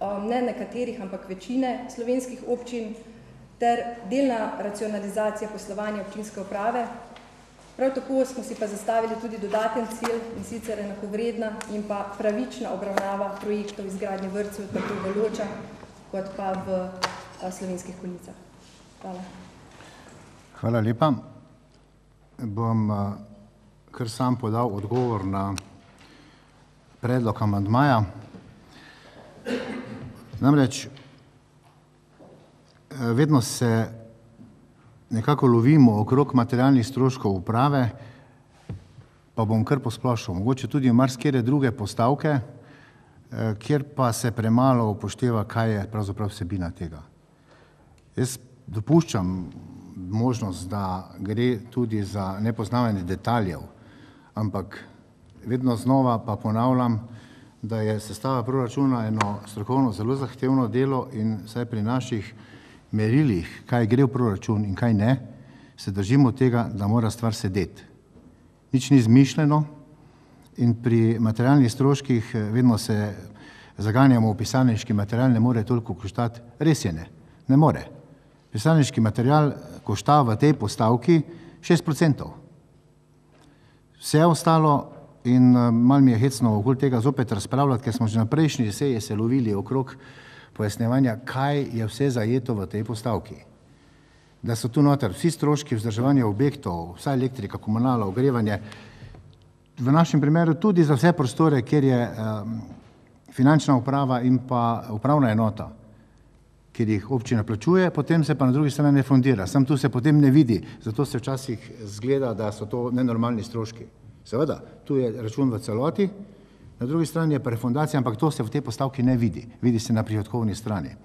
um, ne nekaterih, ampak večine slovenskih občin ter delna racionalizacija poslovanja občinske uprave. Prav tako smo si pa zastavili tudi dodaten cilj in sicer enakovredna in pa pravična obravnava projektov izgradnje vrtcev tako v Loča kot pa v slovenskih konicah. Hvala. Hvala lepa. Bom kar sam podal odgovor na predlog amandmaja. Namreč vedno se nekako lovimo okrog materialnih stroškov uprave, pa bom kar posplošil, mogoče tudi v marsikere druge postavke, kjer pa se premalo upošteva, kaj je pravzaprav vsebina tega. Jaz dopuščam možnost, da gre tudi za nepoznavanje detaljev, ampak vedno znova pa ponavljam, da je sestava proračuna eno strokovno zelo zahtevno delo in vsaj pri naših merilih, kaj gre v proračun in kaj ne, se držimo tega, da mora stvar sedeti. Nič ni izmišljeno in pri materialnih stroških vedno se zaganjamo v pisarniški material, ne more toliko koštati, res je ne, ne more. Pisarniški material košta v tej postavki 6 procentov. Vse ostalo in malo mi je hecno okoli tega zopet razpravljati, ker smo že na prejšnji seji se lovili okrog pojasnevanja, kaj je vse zajeto v tej postavki. Da so tu noter vsi stroški vzdrževanja objektov, vsa elektrika, komunala, ogrevanje, v našem primeru tudi za vse prostore, kjer je um, finančna uprava in pa upravna enota, kjer jih občina plačuje, potem se pa na drugi strani ne fundira. Sam tu se potem ne vidi, zato se včasih zgleda, da so to nenormalni stroški. Seveda, tu je račun v celoti, na drugi strani je pa refundacija, ampak to se v tej postavki ne vidi. Vidi se na prihodkovni strani.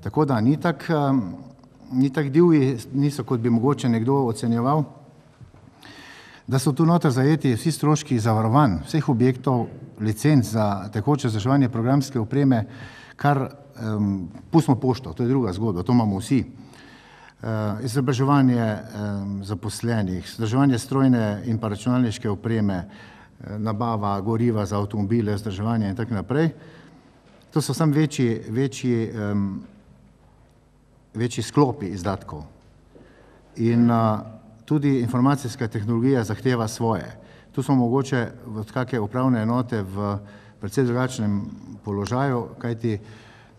Tako da ni tak, ni tak divji, niso kot bi mogoče nekdo ocenjeval. da so tu noter zajeti vsi stroški zavarovanj vseh objektov, licenc za tekoče vzdrževanje programske opreme, kar um, pustimo pošto, to je druga zgodba, to imamo vsi. Uh, izobraževanje zaposlenih, vzdrževanje strojne in pa računalniške opreme, uh, nabava goriva za avtomobile, vzdrževanje in tako naprej. To so samo večji, večji, um, večji sklopi izdatkov. In uh, tudi informacijska tehnologija zahteva svoje. Tu smo mogoče od kakšne upravne enote v predvsej drugačnem položaju, kajti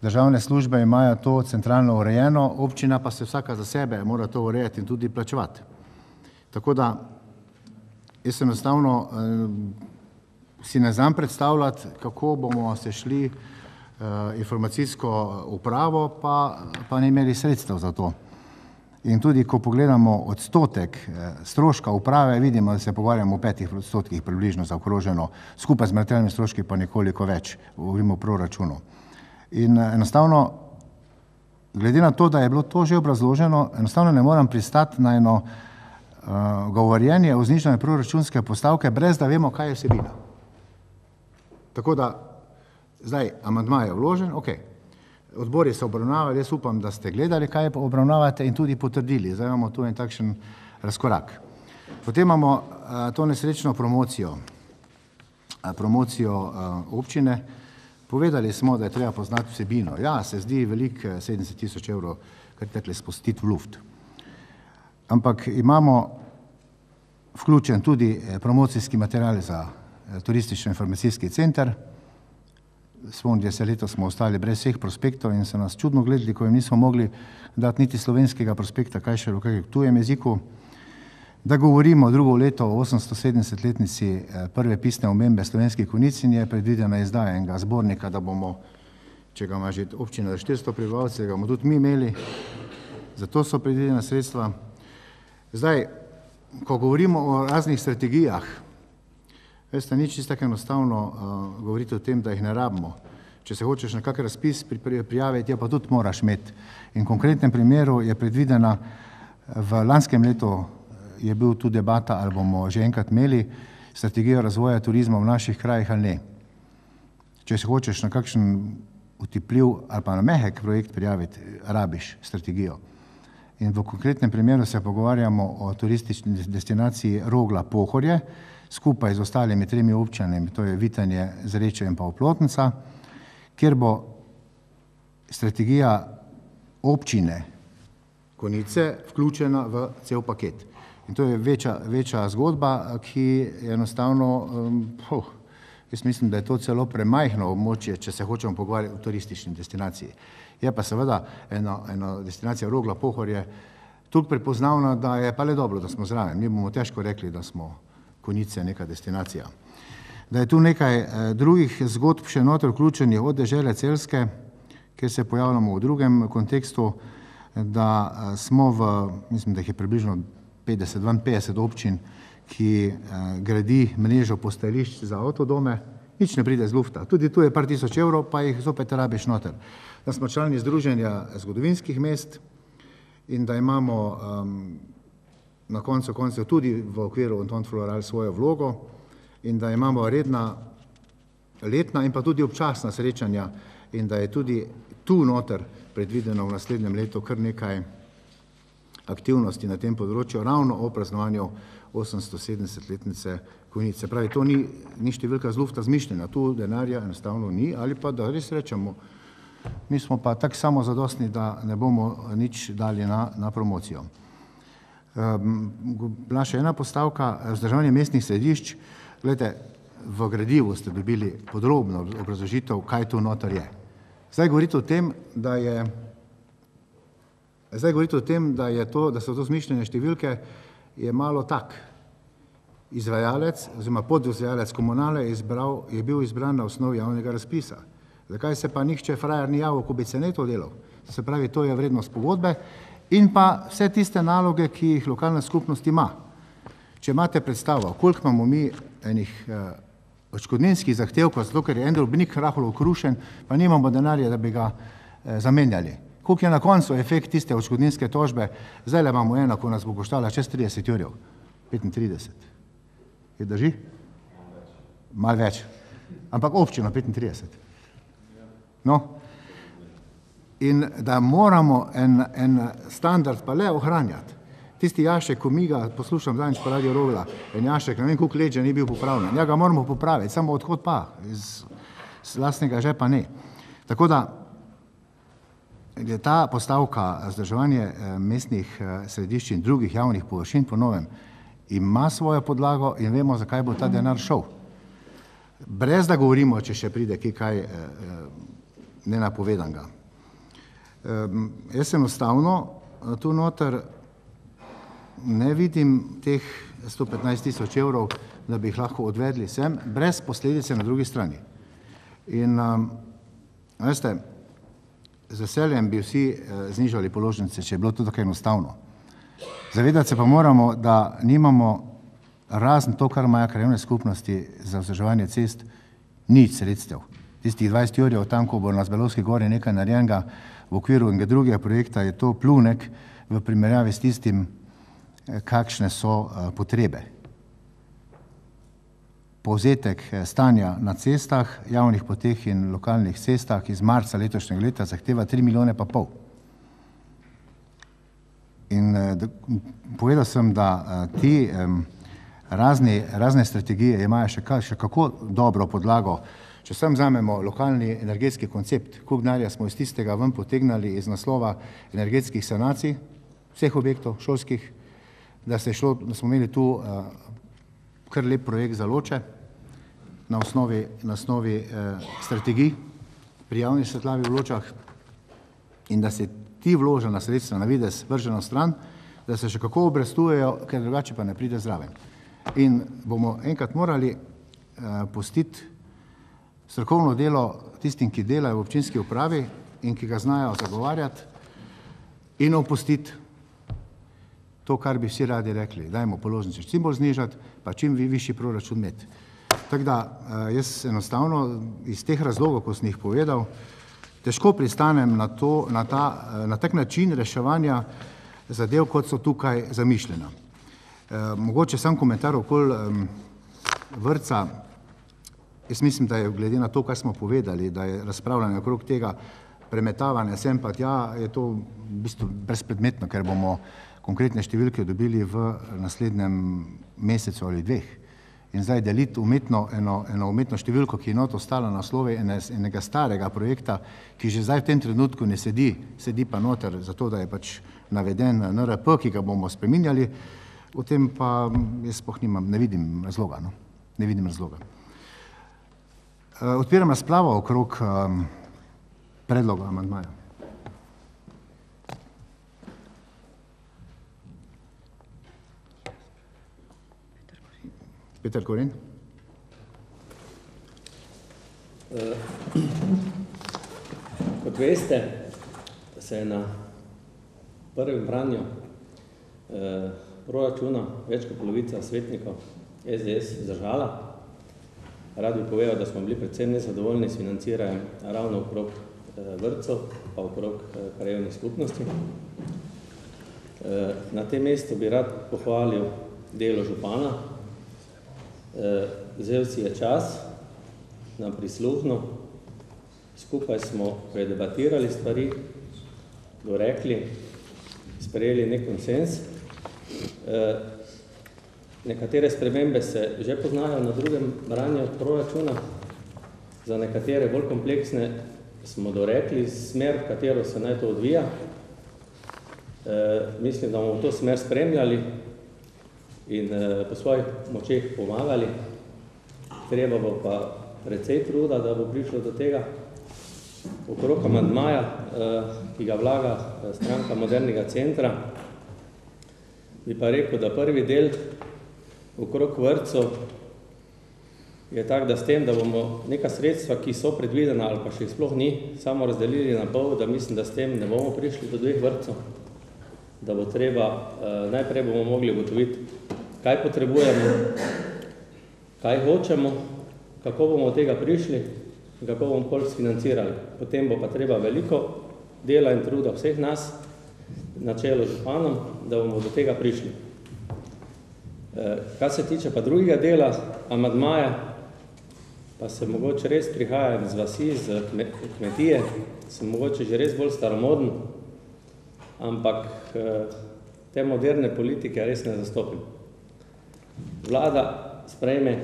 državne službe imajo to centralno urejeno, občina pa se vsaka za sebe mora to urejati in tudi plačevati. Tako da jaz enostavno eh, si ne znam predstavljati, kako bomo se šli eh, informacijsko upravo, pa, pa ne imeli sredstev za to. In tudi, ko pogledamo odstotek eh, stroška uprave, vidimo, da se pogovarjamo o petih odstotkih približno zaokroženo, skupaj z materialnimi stroški pa nekoliko več, govorimo o proračunu. In eh, enostavno, glede na to, da je bilo to že obrazloženo, enostavno ne moram pristati na eno uh, govorjenje o znižanju proračunske postavke, brez da vemo, kaj je vsebina. Tako da, zdaj, amandma je vložen, ok, Odbori so obravnavali, jaz upam, da ste gledali, kaj obravnavate in tudi potrdili. Zdaj imamo tu en takšen razkorak. Potem imamo uh, to nesrečno promocijo, uh, promocijo uh, občine. Povedali smo, da je treba poznati vsebino. Ja, se zdi velik 70 tisoč evrov, kar tekle spustiti v luft. Ampak imamo vključen tudi promocijski material za turistično-informacijski center, Spomnim, da se letos smo ostali brez vseh prospektov in so nas čudno gledali, ko jim nismo mogli dati niti slovenskega prospekta, kaj še v kakšnem tujem jeziku. Da govorimo drugo leto o 870-letnici eh, prve pisne omembe slovenskih konic in je predvidena izdaja enega zbornika, da bomo, če ga ima že občina za 400 prebivalcev, ga bomo tudi mi imeli, zato so predvidena sredstva. Zdaj, ko govorimo o raznih strategijah, Veste, nič čisto tako enostavno uh, govoriti o tem, da jih ne rabimo. Če se hočeš na kakšen razpis prijaviti, pa tudi moraš imeti. In v konkretnem primeru je predvidena, v lanskem letu je bil tu debata, ali bomo že enkrat imeli strategijo razvoja turizma v naših krajih ali ne. Če se hočeš na kakšen utipljiv ali pa na mehek projekt prijaviti, rabiš strategijo. In v konkretnem primeru se pogovarjamo o turistični destinaciji Rogla Pohorje, skupaj z ostalimi tremi občinami, to je Vitanje, Zreče in pa Oplotnica, kjer bo strategija občine Konice vključena v cel paket. In to je večja, večja zgodba, ki je enostavno, um, oh, jaz mislim, da je to celo premajhno območje, če se hočemo pogovarjati o turistični destinaciji. Je pa seveda eno, eno destinacija Rogla Pohorje toliko prepoznavna, da je pa le dobro, da smo zraven. Mi bomo težko rekli, da smo Konice neka destinacija. Da je tu nekaj eh, drugih zgodb še noter vključenih od dežele Celske, kjer se pojavljamo v drugem kontekstu, da eh, smo v, mislim, da jih je približno 50-52 občin, ki eh, gradi mrežo postajališč za avtodome, nič ne pride z lufta. Tudi tu je par tisoč evrov, pa jih zopet rabiš noter. Da smo člani Združenja zgodovinskih mest in da imamo um, na koncu koncev tudi v okviru Anton Floral svojo vlogo in da imamo redna letna in pa tudi občasna srečanja in da je tudi tu noter predvideno v naslednjem letu kar nekaj aktivnosti na tem področju, ravno o praznovanju 870-letnice Konice. Pravi, to ni, ni številka z lufta zmišljena, tu denarja enostavno ni, ali pa da res rečemo, mi smo pa tako samo zadostni, da ne bomo nič dali na, na promocijo. Bila še ena postavka, vzdrževanje mestnih središč. Gledajte, v gradivu ste dobili podrobno obrazložitev, kaj tu notor je. Zdaj govorite o tem, da je Zdaj govorite o tem, da, to, da so to zmišljene številke, je malo tak. Izvajalec, oziroma podizvajalec komunale je, izbral, je bil izbran na osnovi javnega razpisa. Zakaj se pa nihče frajer ni javil, ko bi se ne to delal? Se pravi, to je vrednost pogodbe in pa vse tiste naloge, ki jih lokalna skupnost ima. Če imate predstavo, koliko imamo mi enih eh, očkodninskih zahtevkov, zato ker je en drobnik rahlo okrušen, pa nimamo denarja, da bi ga eh, zamenjali. Koliko je na koncu efekt tiste očkodninske tožbe, zdaj le imamo eno, ko nas bo koštala čez 30 jurjev, 35. Je drži? Mal več. Ampak občina 35. No, in da moramo en, en standard pa le ohranjati. Tisti jašek, ko mi ga poslušam zadnjič po radio Rogla, en jašek, ne vem, koliko let že ni bil popravljen, ja ga moramo popraviti, samo odhod pa, iz, iz lastnega žepa ne. Tako da je ta postavka vzdrževanje eh, mestnih eh, središč in drugih javnih površin po novem ima svojo podlago in vemo, zakaj bo ta denar šel. Brez da govorimo, če še pride kje kaj eh, nenapovedanega. Jaz enostavno tu noter ne vidim teh 115 tisoč evrov, da bi jih lahko odvedli sem, brez posledice na drugi strani. In veste, z veseljem bi vsi znižali položnice, če je bilo to tako enostavno. Zavedati se pa moramo, da nimamo razen to, kar imajo krajevne skupnosti za vzdrževanje cest, nič sredstev. Tistih 20 jurjev tam, ko bo na Zbelovski gori nekaj narejenega v okviru enega drugega projekta, je to plunek v primerjavi s tistim, kakšne so potrebe. Povzetek stanja na cestah, javnih poteh in lokalnih cestah iz marca letošnjega leta zahteva 3 milijone pa pol. In povedal sem, da ti razni, razne strategije imajo še, še kako dobro podlago. Če sem vzamemo lokalni energetski koncept, koliko denarja smo iz tistega ven potegnali iz naslova energetskih sanacij vseh objektov šolskih, da se šlo, da smo imeli tu kar lep projekt za Loče na osnovi, na osnovi strategij pri javni svetlavi v Ločah in da se ti vložena sredstva na videz vržena stran, da se še kako obrestujejo, ker drugače pa ne pride zraven. In bomo enkrat morali pustiti strokovno delo tistim, ki delajo v občinski upravi in ki ga znajo zagovarjati in opustiti to, kar bi vsi radi rekli, dajmo položnice čim bolj znižati, pa čim višji proračun imeti. Tako da jaz enostavno iz teh razlogov, ko sem jih povedal, težko pristanem na to, na ta, na tak način reševanja zadev, kot so tukaj zamišljena. Mogoče sam komentar okoli vrtca. Jaz mislim, da je glede na to, kar smo povedali, da je razpravljanje okrog tega premetavanja sem pa tja, je to v bistvu brezpredmetno, ker bomo konkretne številke dobili v naslednjem mesecu ali dveh. In zdaj deliti umetno eno, eno umetno številko, ki je not ostala na naslovi enega starega projekta, ki že zdaj v tem trenutku ne sedi, sedi pa noter, zato da je pač naveden NRP, ki ga bomo spreminjali, o tem pa jaz sploh nimam, ne vidim razloga, no. Ne vidim razloga. Odpiram razpravo okrog predloga amandmaja. Peter Koren. Kot veste, se je na prvem branju proračuna več kot polovica svetnikov SDS vzdržala. Rad bi povedal, da smo bili predvsem nezadovoljni s financiranjem ravno okrog vrtcev pa okrog krajevnih skupnosti. Na tem mestu bi rad pohvalil delo župana. Vzel si je čas, nam prisluhnil, skupaj smo predebatirali stvari, dorekli, sprejeli neki konsenz. Nekatere spremembe se že poznajo na drugem branju proračuna, za nekatere bolj kompleksne smo dorekli smer, v katero se naj to odvija. Mislim, da bomo to smer spremljali in po svojih močeh pomagali. Treba bo pa precej truda, da bo prišlo do tega. Okrog amandmaja, ki ga vlaga Stranka modernega centra, bi pa rekel, da prvi del okrog vrtcev je tak, da s tem, da bomo neka sredstva, ki so predvidena ali pa še sploh ni, samo razdelili na pol, da mislim, da s tem ne bomo prišli do dveh vrtcev. Da bo treba, najprej bomo mogli ugotoviti, kaj potrebujemo, kaj hočemo, kako bomo do tega prišli in kako bomo pol sfinancirali. Potem bo pa treba veliko dela in truda vseh nas, na čelu županom, da bomo do tega prišli. Eh, Kar se tiče pa drugega dela, amadmaja, pa se mogoče res prihajam z vasi, z kme- kmetije, sem mogoče že res bolj staromoden, ampak eh, te moderne politike res ne zastopim. Vlada sprejme,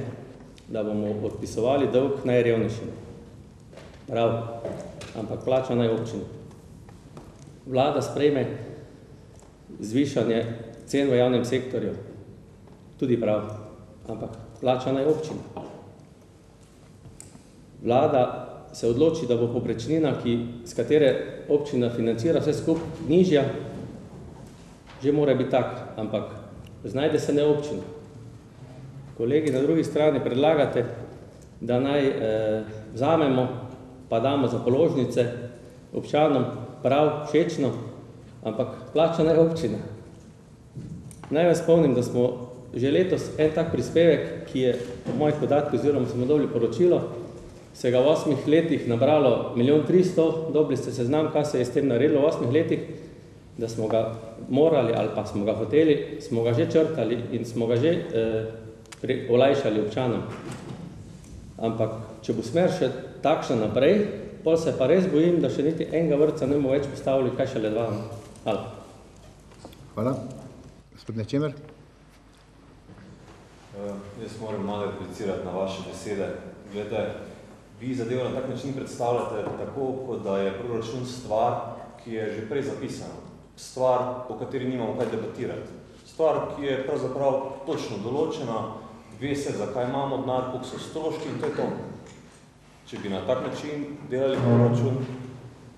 da bomo odpisovali dolg najrevnejšim. Prav, ampak plača naj občina. Vlada sprejme zvišanje cen v javnem sektorju. Tudi prav, ampak plača naj občina. Vlada se odloči, da bo poprečnina, ki, z katere občina financira vse skupaj, nižja, že mora biti tak, ampak znajde se ne občina. Kolegi na drugi strani predlagate, da naj eh, vzamemo pa damo za položnice občanom prav všečno, ampak plača naj občina. Naj vas spomnim, da smo že letos en tak prispevek, ki je po mojih podatkih oziroma smo dobili poročilo, se ga v osmih letih nabralo milijon tristo, dobili ste seznam, kaj se je s tem naredilo v osmih letih, da smo ga morali ali pa smo ga hoteli, smo ga že črtali in smo ga že eh, olajšali občanom. Ampak, če bo smer še takšna naprej, pol se pa res bojim, da še niti enega vrtca ne bomo več postavili, kaj šele dva. Hvala. Hvala. Gospod Nečemer? Uh, jaz moram malo replicirati na vaše besede. Glede, vi zadevo na tak način predstavljate tako, kot da je proračun stvar, ki je že prej zapisana. Stvar, o kateri nimamo kaj debatirati. Stvar, ki je pravzaprav točno določena, ve se, zakaj imamo denar, koliko so stroški in to je to. Če bi na tak način delali proračun,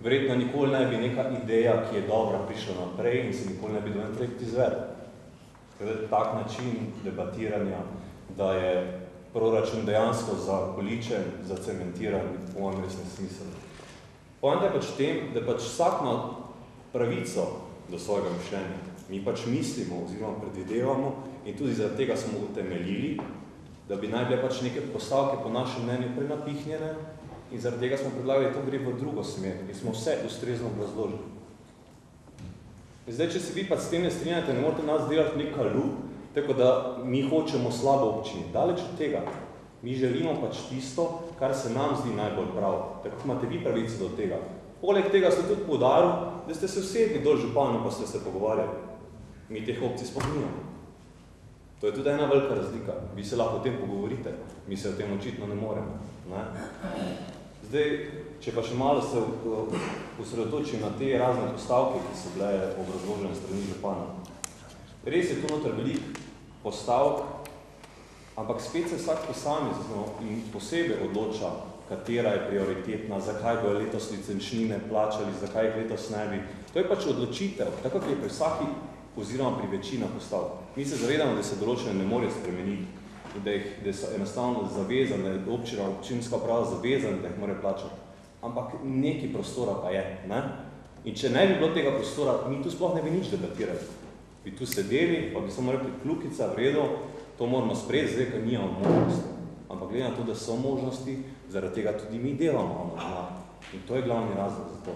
verjetno nikoli ne bi neka ideja, ki je dobra, prišla naprej in se nikoli ne bi projekt izvedel. Tako da tak način debatiranja, da je proračun dejansko zakoličen, zacementiran, po mojem res nesmisel. Poanta je pač tem, da pač vsak ima pravico do svojega mišljenja. Mi pač mislimo oziroma predvidevamo in tudi zaradi tega smo utemeljili, da bi naj bile pač neke postavke po našem mnenju prenapihnjene in zaradi tega smo predlagali, da to gre v drugo smer in smo vse ustrezno obrazložili. In zdaj, če se vi pa s tem ne strinjate, ne morate nas delati nek kalup, tako da mi hočemo slabo občini. Daleč od tega. Mi želimo pač tisto, kar se nam zdi najbolj prav. Tako imate vi pravico do tega. Poleg tega ste tudi poudarili, da ste se vsedli dol županu, pa ste se pogovarjali. Mi teh opcij sploh nimamo. To je tudi ena velika razlika. Vi se lahko o tem pogovorite, mi se o tem očitno ne moremo. Ne? Zdaj, če pa še malo se osredotočim na te razne postavke, ki so bile obrazložene strani župana. Res je tu noter velik postavk, ampak spet se vsak posamezno in posebej odloča, katera je prioritetna, zakaj bojo letos licenčnine plačali, zakaj jih letos ne bi. To je pač odločitev, tako kot je pri vsaki oziroma pri večina postavk. Mi se zavedamo, da se določene ne morejo spremeniti da, jih, da so enostavno zavezane, občina, občinska uprava zavezane, da jih morajo plačati. Ampak neki prostora pa je. Ne? In če ne bi bilo tega prostora, mi tu sploh ne bi nič debatirali. Bi tu sedeli, pa bi samo rekli, kljukica, v redu, to moramo sprejeti, zdaj, ker nimamo možnosti. Ampak glede na to, da so možnosti, zaradi tega tudi mi delamo amandma. In to je glavni razlog za to.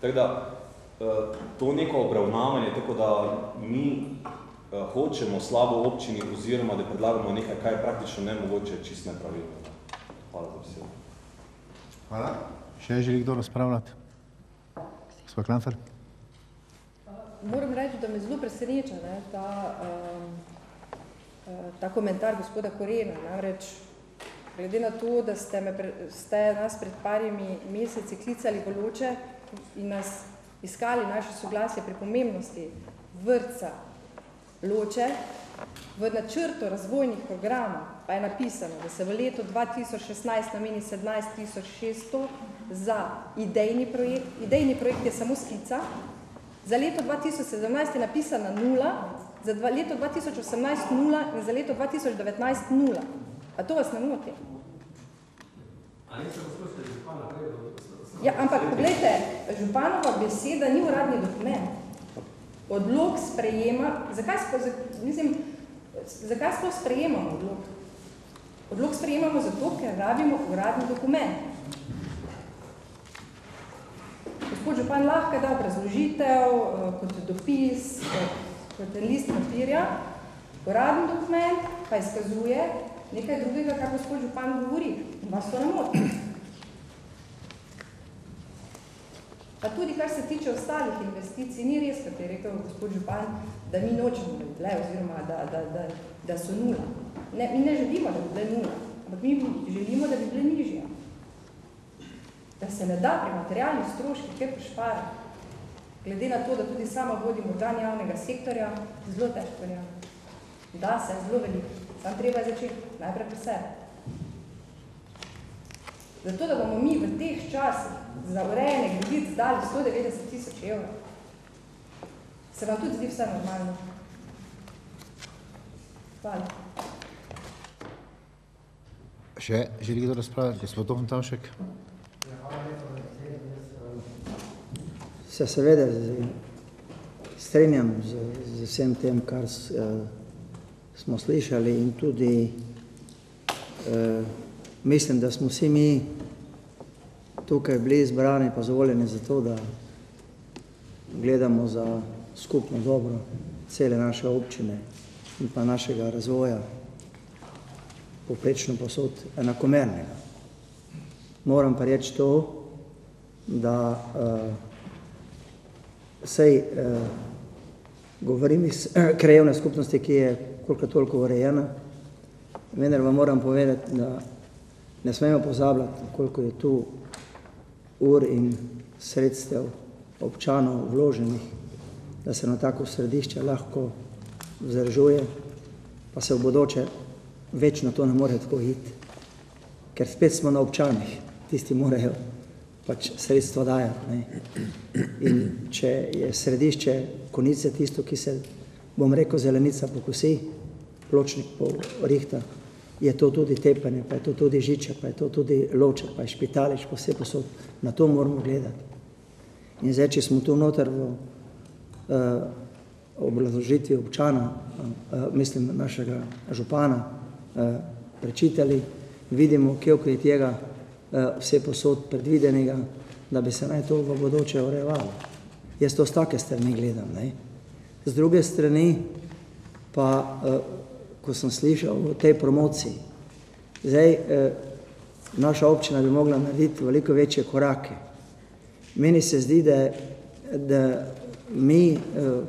Tako da, to neko obravnavanje, tako da mi eh, hočemo slabo občini oziroma da predlagamo nekaj, kaj je praktično nemogoče, čist nepravilno. Hvala za besedo. Hvala. Še želi kdo razpravljati? Gospod Klanfer? Moram reči, da me zelo preseneča ne, ta, um, ta komentar gospoda Korena. Namreč, glede na to, da ste, me, pre- ste nas pred parimi meseci klicali v loče in nas iskali naše soglasje pri pomembnosti vrtca loče, v načrtu razvojnih programov pa je napisano, da se v letu 2016 nameni 17 za idejni projekt. Idejni projekt je samo skica, Za leto 2017 je napisana nula, za dva, leto 2018 nula in za leto 2019 nula. A to vas ne moti? Ja, ampak poglejte, županova beseda ni uradni dokument. Odlog sprejema, zakaj, spo, mislim, zakaj sploh sprejemamo odlog? Odlog sprejemamo zato, ker rabimo uradni dokument. Gospod župan lahko da obrazložitev, eh, kot dopis, kot, kot en list papirja, Uradni dokument pa izkazuje nekaj drugega, kar gospod župan govori. In vas to ne moti. Pa tudi, kar se tiče ostalih investicij, ni res, kot je rekel gospod župan, da mi nočemo biti le, oziroma da, da, da, da so nula. Ne, mi ne želimo, da bi bile nula, ampak mi želimo, da bi bile nižje. Da se ne da pri materialnih stroških kaj prišparati. Glede na to, da tudi sama vodim organ javnega sektorja, zelo težko je. Da se, zelo veliko. Sam treba je začeti najprej pri sebi. Zato, da bomo mi v teh časih za urejene gredic dali 190 tisoč evrov, se vam tudi zdi vse normalno. Hvala. Še želi kdo razpravljati? Gospod Tohn Tavšek? Se seveda z- strenjam z, z vsem tem, kar s, uh, smo slišali in tudi uh, mislim, da smo vsi mi tukaj bili izbrani pa zvoljeni za to, da gledamo za skupno dobro cele naše občine in pa našega razvoja poprečno posod enakomernega. Moram pa reči to, da uh, sej uh, govorim iz krajevne skupnosti, ki je koliko toliko urejena, vendar vam moram povedati, da ne smemo pozabljati, koliko je tu ur in sredstev občanov vloženih, da se na tako središče lahko vzdržuje, pa se v bodoče večno to ne more tako iti, ker spet smo na občanih, tisti morajo pač sredstvo dajati. Ne. In če je središče konice tisto, ki se, bom rekel, zelenica pokosi, pločnik porihta, je to tudi tepanje, pa je to tudi žiče, pa je to tudi loče, pa je špitalič, pa vse posod. Na to moramo gledati. In zdaj, če smo tu noter v uh, obrazložitvi občana, uh, mislim našega župana, uh, prečitali, vidimo, koliko je tega uh, vse posod predvidenega, da bi se naj to v bodoče urejevalo. Jaz to z take strani gledam. Ne? Z druge strani pa, uh, ko sem slišal o tej promociji, zdaj uh, naša občina bi mogla narediti veliko večje korake. Meni se zdi, da, da mi uh,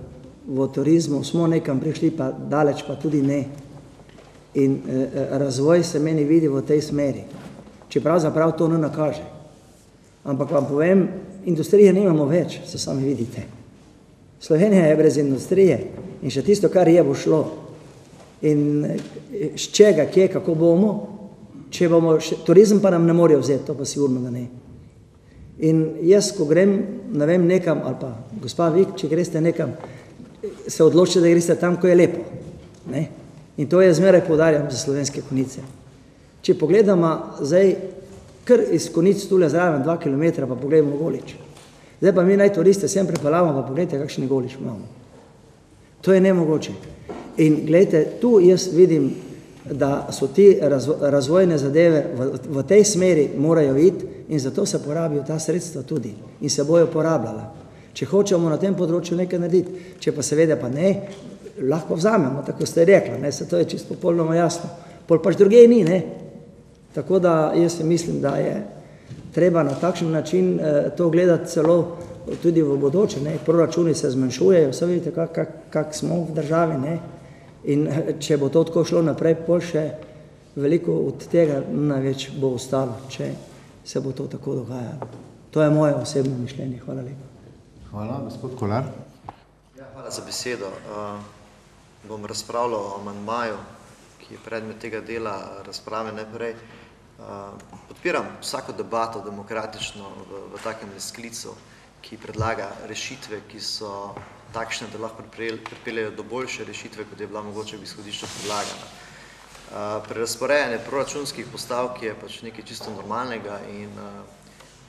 v turizmu smo nekam prišli, pa daleč pa tudi ne. In uh, razvoj se meni vidi v tej smeri, če pravzaprav to ne nakaže. Ampak vam povem, industrije nimamo več, se sami vidite. Slovenija je brez industrije in še tisto, kar je, bo šlo. In z čega, kje, kako bomo, če bomo, še, turizem pa nam ne morejo vzeti, to pa sigurno da ne. In jaz, ko grem, ne vem, nekam, ali pa gospa Vik, če greste nekam, se odločite, da greste tam, ko je lepo. Ne? In to je zmeraj poudarjam za slovenske konice. Če pogledamo zdaj, kar iz konic tule zraven, dva kilometra, pa pogledamo Golič. Zdaj pa mi naj turiste sem pripeljamo, pa pogledajte, kakšen Golič imamo. To je nemogoče. In gledajte, tu jaz vidim, da so ti razvo, razvojne zadeve v, v tej smeri morajo iti in zato se porabijo ta sredstva tudi in se bojo porabljala. Če hočemo na tem področju nekaj narediti, če pa seveda pa ne, lahko vzamemo, tako ste rekli, ne, se to je čisto popolnoma jasno. Pol pač druge ni, ne. Tako da jaz mislim, da je treba na takšen način eh, to gledati celo tudi v bodoče, ne. Proračuni se zmanjšujejo, vse vidite, kak, kak, kak smo v državi, ne. In eh, če bo to tako šlo naprej, pol še veliko od tega največ bo ostalo, če se bo to tako dogajalo. To je moje osebno mišljenje. Hvala lepa. Hvala, gospod Kolar. Ja, hvala za besedo. Uh, bom razpravljal o amandmaju, ki je predmet tega dela razprave najprej. Uh, podpiram vsako debato demokratično v, v takem sklicu, ki predlaga rešitve, ki so takšne, da lahko pripeljejo do boljše rešitve, kot je bila mogoče v izhodišču predlagana. Uh, prerasporejanje proračunskih postavk je pač nekaj čisto normalnega in uh,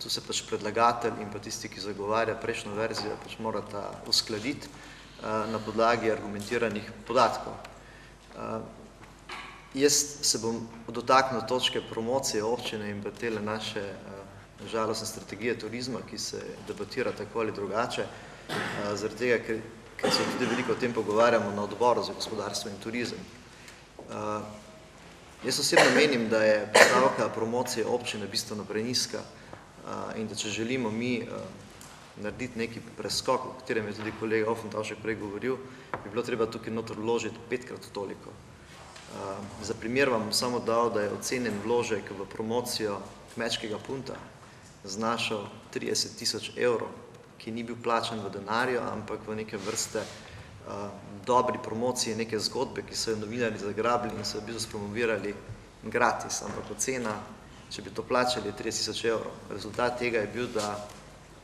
tu se pač predlagatelj in pa tisti, ki zagovarja prejšnjo verzijo, pač morata uskladiti uh, na podlagi argumentiranih podatkov. Jaz se bom dotaknil točke promocije občine in pa tele naše žalostne strategije turizma, ki se debatira tako ali drugače, uh, zaradi tega, ker ker se tudi veliko o tem pogovarjamo na odboru za gospodarstvo in turizem. Uh, jaz osebno menim, da je postavka promocije občine bistveno preniska uh, in da če želimo mi narediti neki preskok, o katerem je tudi kolega Offentavšek prej govoril, bi bilo treba tukaj noter vložiti petkrat toliko. Za primer vam samo dal, da je ocenjen vložek v promocijo kmečkega punta znašal 30 tisoč evrov, ki ni bil plačan v denarju, ampak v neke vrste uh, dobri promocije, neke zgodbe, ki so jo novinari zagrabili in so jo spromovirali gratis, ampak ocena, če bi to plačali, je 30 tisoč evrov. Rezultat tega je bil, da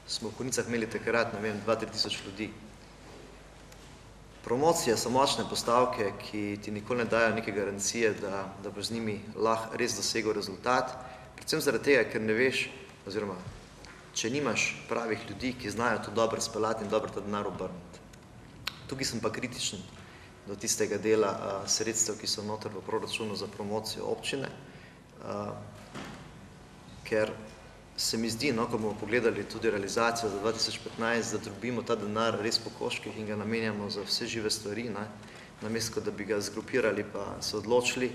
smo v konicah imeli takrat, ne vem, 2-3 tisoč ljudi. Promocije so močne postavke, ki ti nikoli ne dajo neke garancije, da, da boš z njimi lahko res dosegel rezultat, predvsem zaradi tega, ker ne veš, oziroma, če nimaš pravih ljudi, ki znajo to dobro spelati in dobro ta denar obrniti. Tukaj sem pa kritičen do tistega dela a, sredstev, ki so noter v proračunu za promocijo občine, a, ker se mi zdi, no, ko bomo pogledali tudi realizacijo za 2015, da drobimo ta denar res po koških in ga namenjamo za vse žive stvari, ne, namesto da bi ga zgrupirali pa se odločili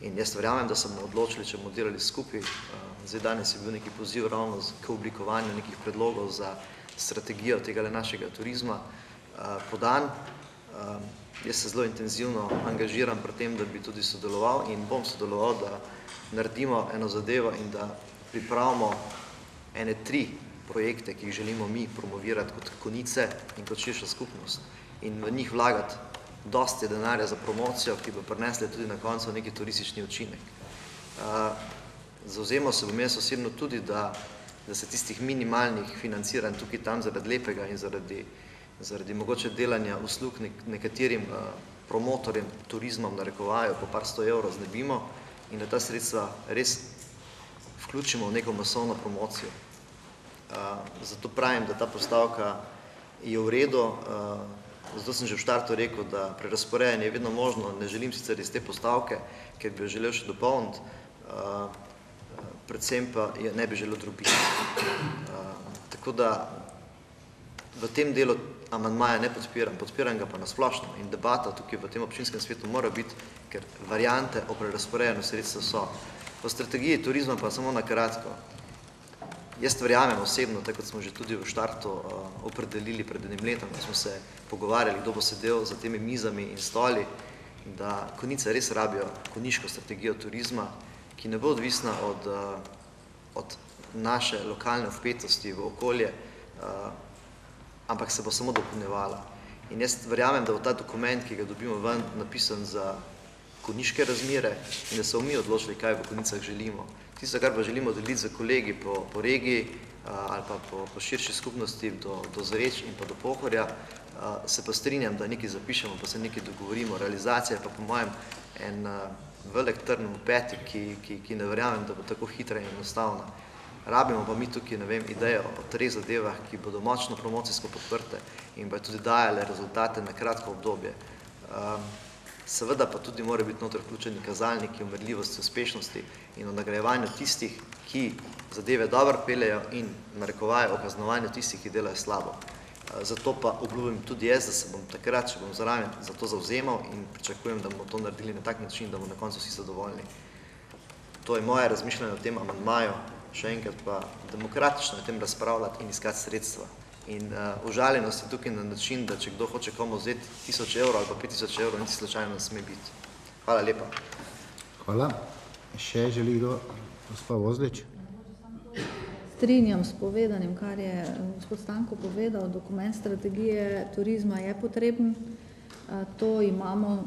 in jaz verjamem, da se bomo odločili, če bomo delali skupaj. Zdaj danes je bil neki poziv ravno k oblikovanju nekih predlogov za strategijo tega našega turizma podan. Jaz se zelo intenzivno angažiram pri tem, da bi tudi sodeloval in bom sodeloval, da naredimo eno zadevo in da pripravimo ene tri projekte, ki jih želimo mi promovirati kot konice in kot širša skupnost in v njih vlagati dosti denarja za promocijo, ki bo prinesli tudi na koncu neki turistični učinek. Zauzemal se bom jaz osebno tudi, da, da se tistih minimalnih financiranj tukaj tam zaradi lepega in zaradi, zaradi mogoče delanja uslug nekaterim promotorjem turizmom narekovajo po par sto evrov znebimo in da ta sredstva res vključimo v neko masovno promocijo. Zato pravim, da ta postavka je v redu, zato sem že v štartu rekel, da prerasporejanje je vedno možno, ne želim sicer iz te postavke, ker bi jo želel še dopolniti, predvsem pa je ne bi želel drobiti. Tako da v tem delu amandmaja ne podpiram, podpiram ga pa na splošno in debata tukaj v tem občinskem svetu mora biti, ker variante o prerasporejanju sredstva so. Po strategiji turizma pa samo na kratko. Jaz verjamem osebno, tako kot smo že tudi v štartu opredelili pred enim letom, ko smo se pogovarjali, kdo bo sedel za temi mizami in stoli, da konice res rabijo koniško strategijo turizma, ki ne bo odvisna od, od naše lokalne vpetosti v okolje, ampak se bo samo dopolnjevala. In jaz verjamem, da bo ta dokument, ki ga dobimo ven, napisan za koniške razmere in da se mi odločili, kaj v konicah želimo. Tisto, kar pa želimo deliti za kolegi po, po regiji ali pa po, po širši skupnosti do, do Zreč in pa do Pohorja, se pa strinjam, da nekaj zapišemo, pa se nekaj dogovorimo. Realizacija pa po mojem en velik trn v peti, ki, ki, ki ne verjamem, da bo tako hitra in enostavna. Rabimo pa mi tukaj, ne vem, idejo o treh zadevah, ki bodo močno promocijsko podprte in pa tudi dajale rezultate na kratko obdobje. Um, seveda pa tudi mora biti noter vključeni kazalniki o merljivosti uspešnosti in o nagrajevanju tistih, ki zadeve dobro peljejo in narekovajo o kaznovanju tistih, ki delajo slabo. Zato pa obljubim tudi jaz, da se bom takrat, če bom zraven, za to zavzemal in pričakujem, da bomo to naredili na tak način, da bomo na koncu vsi zadovoljni. To je moje razmišljanje o tem amandmaju, še enkrat pa demokratično o tem razpravljati in iskati sredstva. In uh, užaljenost je tukaj na način, da če kdo hoče komu vzeti tisoč evrov ali pa pet tisoč evrov, niti slučajno ne sme biti. Hvala lepa. Hvala. Še želi kdo? Gospa Vozlič. Strinjam s povedanim, kar je gospod Stanko povedal, dokument strategije turizma je potreben, to imamo,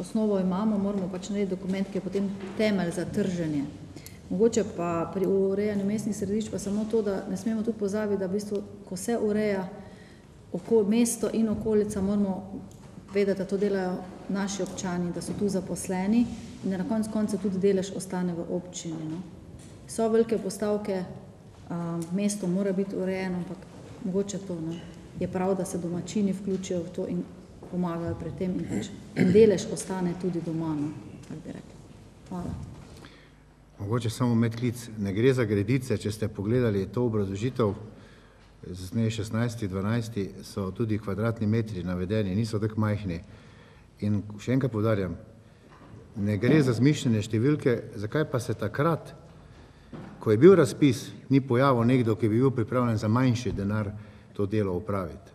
osnovo imamo, moramo pač narediti dokument, ki je potem temelj za trženje. Mogoče pa pri urejanju mestnih središč pa samo to, da ne smemo tudi pozabiti, da v bistvu, ko se ureja oko, mesto in okolica, moramo vedeti, da to delajo naši občani, da so tu zaposleni in da na koncu konca tudi delež ostane v občini. No. So velike postavke, mesto mora biti urejeno, ampak mogoče to no, je prav, da se domačini vključijo v to in pomagajo pri tem in, pač, delež ostane tudi doma, no, tako bi rekla. Hvala. Mogoče samo medklic, ne gre za gredice, če ste pogledali to obrazložitev, z dne 16. 12. so tudi kvadratni metri navedeni, niso tako majhni. In še enkrat podarjam, ne gre za zmišljene številke, zakaj pa se takrat, ko je bil razpis, ni pojavil nekdo, ki bi bil pripravljen za manjši denar to delo upraviti.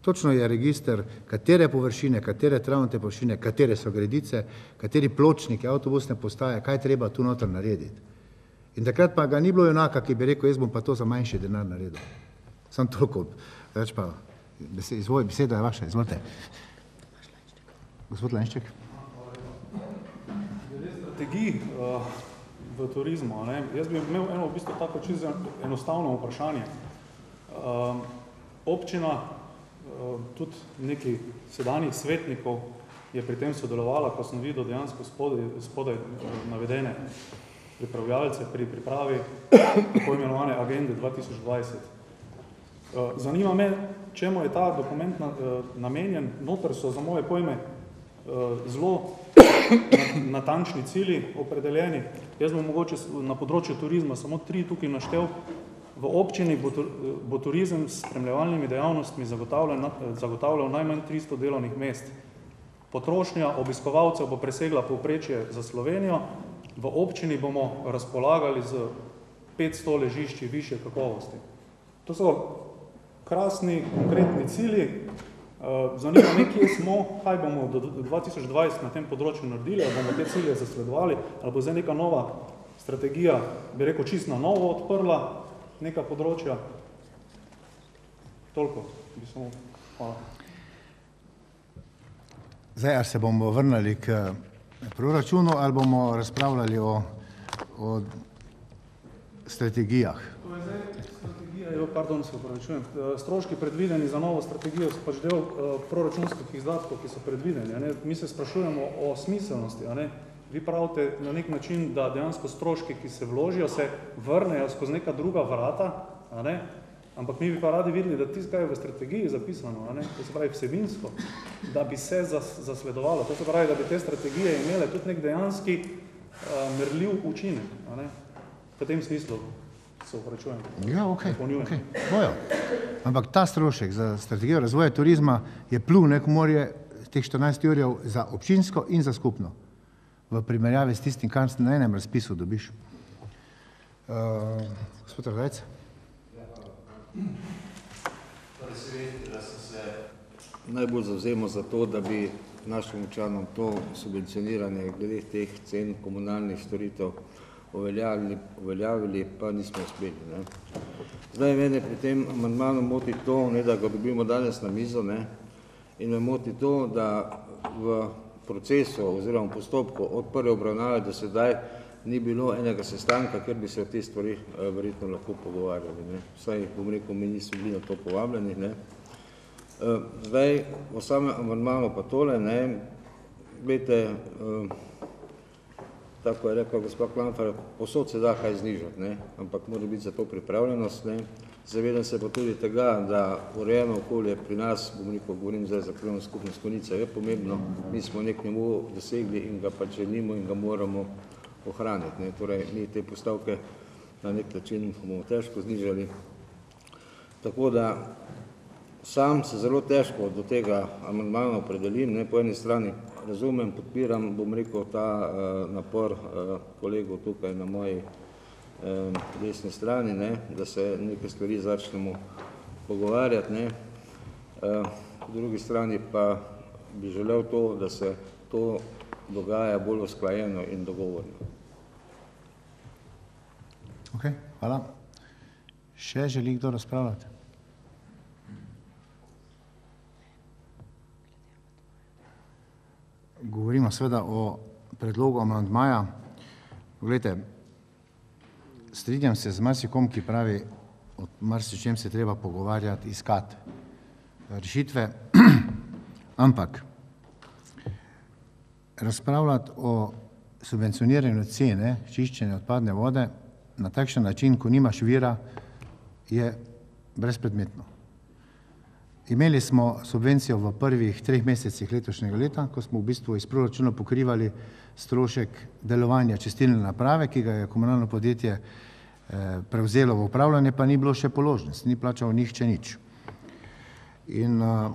Točno je register, katere površine, katere travnate površine, katere so gredice, kateri pločniki, avtobusne postaje, kaj treba tu noter narediti. In takrat pa ga ni bilo enaka, ki bi rekel, jaz bom pa to za manjši denar naredil. Sam toliko, več pa, izvoj, beseda je vaša, izvolite. Gospod Lenšček. Strategij uh, v turizmu, ne? jaz bi imel eno v bistvu tako čisto enostavno vprašanje. Uh, občina Eh, tudi nekaj sedanjih svetnikov je pri tem sodelovala, ko sem videl dejansko spodaj, spodaj eh, navedene pripravljalce pri pripravi tako imenovane agende 2020. Eh, zanima me, čemu je ta dokument namenjen, noter so za moje pojme zelo natančni cili opredeljeni. Jaz bom mogoče na področju turizma samo tri tukaj naštel, V občini bo, bo turizem s spremljevalnimi dejavnostmi zagotavljal, zagotavljal najmanj 300 delovnih mest. Potrošnja obiskovalcev bo presegla povprečje za Slovenijo, v občini bomo razpolagali z 500 ležišči više kakovosti. To so krasni, konkretni cili. Eh, zanima me, kje smo, kaj bomo do 2020 na tem področju naredili, ali bomo te cilje zasledovali, ali bo zdaj neka nova strategija, bi rekel, čist na novo odprla, neka področja. Toliko bi samo. Hvala. Zdaj, ali se bomo vrnili k proračunu ali bomo razpravljali o, o strategijah? To je zdaj pardon, se upravičujem. Eh, stroški predvideni za novo strategijo so pač del uh, proračunskih izdatkov, ki so predvideni. A ne? Mi se sprašujemo o smiselnosti, a ne? vi pravite na nek način, da dejansko stroški, ki se vložijo, se vrnejo skozi neka druga vrata, a ne? ampak mi bi pa radi videli, da tisto, kaj je v strategiji zapisano, a ne? to se pravi vsebinsko, da bi se zas, zasledovalo, to se pravi, da bi te strategije imele tudi nek dejanski uh, merljiv učinek. A ne? V tem smislu se upračujem. Ja, ok, ok, bojo. Ampak ta strošek za strategijo razvoja turizma je plul neko morje teh 14 jurjev za občinsko in za skupno v primerjavi s tistim, kar na enem razpisu dobiš. Uh, gospod Rdajc? Torej se vidi, da sem se najbolj zavzemal za to, da bi našim učanom to subvencioniranje glede teh cen komunalnih storitev uveljavili, uveljavili pa nismo uspeli. Ne. Zdaj mene pri tem amandmanu moti to, ne, da ga dobimo danes na mizo, ne, in me moti to, da v procesu oziroma postopku od prve obravnave do sedaj ni bilo enega sestanka, kjer bi se o te stvari eh, verjetno lahko pogovarjali. Ne. Vsaj, bom rekel, mi niso bili na to povabljeni. Ne. Eh, zdaj, o samem amandmanu pa tole, ne, gledajte, eh, tako je rekel gospod Klamfar, posod se da kaj znižati, ne, ampak mora biti za to pripravljenost. Ne. Zavedam se pa tudi tega, da urejeno okolje pri nas, bom rekel, govorim zdaj za krvno skupnost Konica, je pomembno, mi smo nek njemu dosegli in ga pač želimo in ga moramo ohraniti. Ne. Torej, mi te postavke na nek način bomo težko znižali. Tako da sam se zelo težko do tega amandmana opredelim, ne, po eni strani razumem, podpiram, bom rekel, ta uh, napor uh, kolegov tukaj na moji eh, desni strani, ne, da se neke stvari začnemo pogovarjati. Ne. Eh, v drugi strani pa bi želel to, da se to dogaja bolj usklajeno in dogovorno. Ok, hvala. Še želi kdo razpravljati? Govorimo seveda o predlogu amandmaja. Poglejte, strinjam se z marsikom, ki pravi, o marsičem se treba pogovarjati, iskati rešitve, ampak razpravljati o subvencioniranju cene čiščenja odpadne vode na takšen način, ko nimaš vira, je brezpredmetno. Imeli smo subvencijo v prvih treh mesecih letošnjega leta, ko smo v bistvu iz proračuna pokrivali strošek delovanja čistilne naprave, ki ga je komunalno podjetje eh, prevzelo v upravljanje, pa ni bilo še položnic, ni plačal nihče nič. In uh,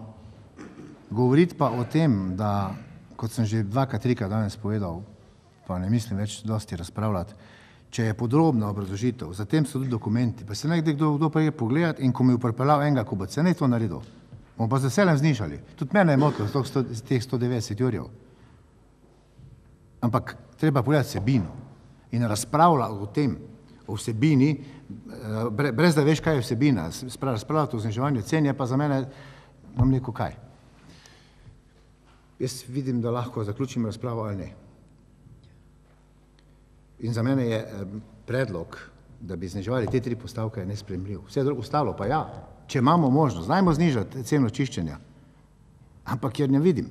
govoriti pa o tem, da, kot sem že dvakrat, trikrat danes povedal, pa ne mislim več dosti razpravljati, če je podrobna obrazložitev, zatem so tudi dokumenti, pa se nekdo kdo, kdo prije pogledati in ko mi je pripeljal enega kubaca, ne to naredil. Bomo pa z veseljem znižali. Tudi mene je motilo sto- teh 190 jurjev. Ampak treba pogledati vsebino in razpravljati o tem, o vsebini, eh, bre- brez da veš, kaj je vsebina. Razpravljati o zniževanju cen je pa za mene, bom rekel, kaj. Jaz vidim, da lahko zaključim razpravo ali ne. In za mene je eh, predlog, da bi zniževali te tri postavke, nespremljiv. Vse drugo ostalo pa ja, če imamo možnost, znajmo znižati ceno čiščenja. Ampak jer ne vidim.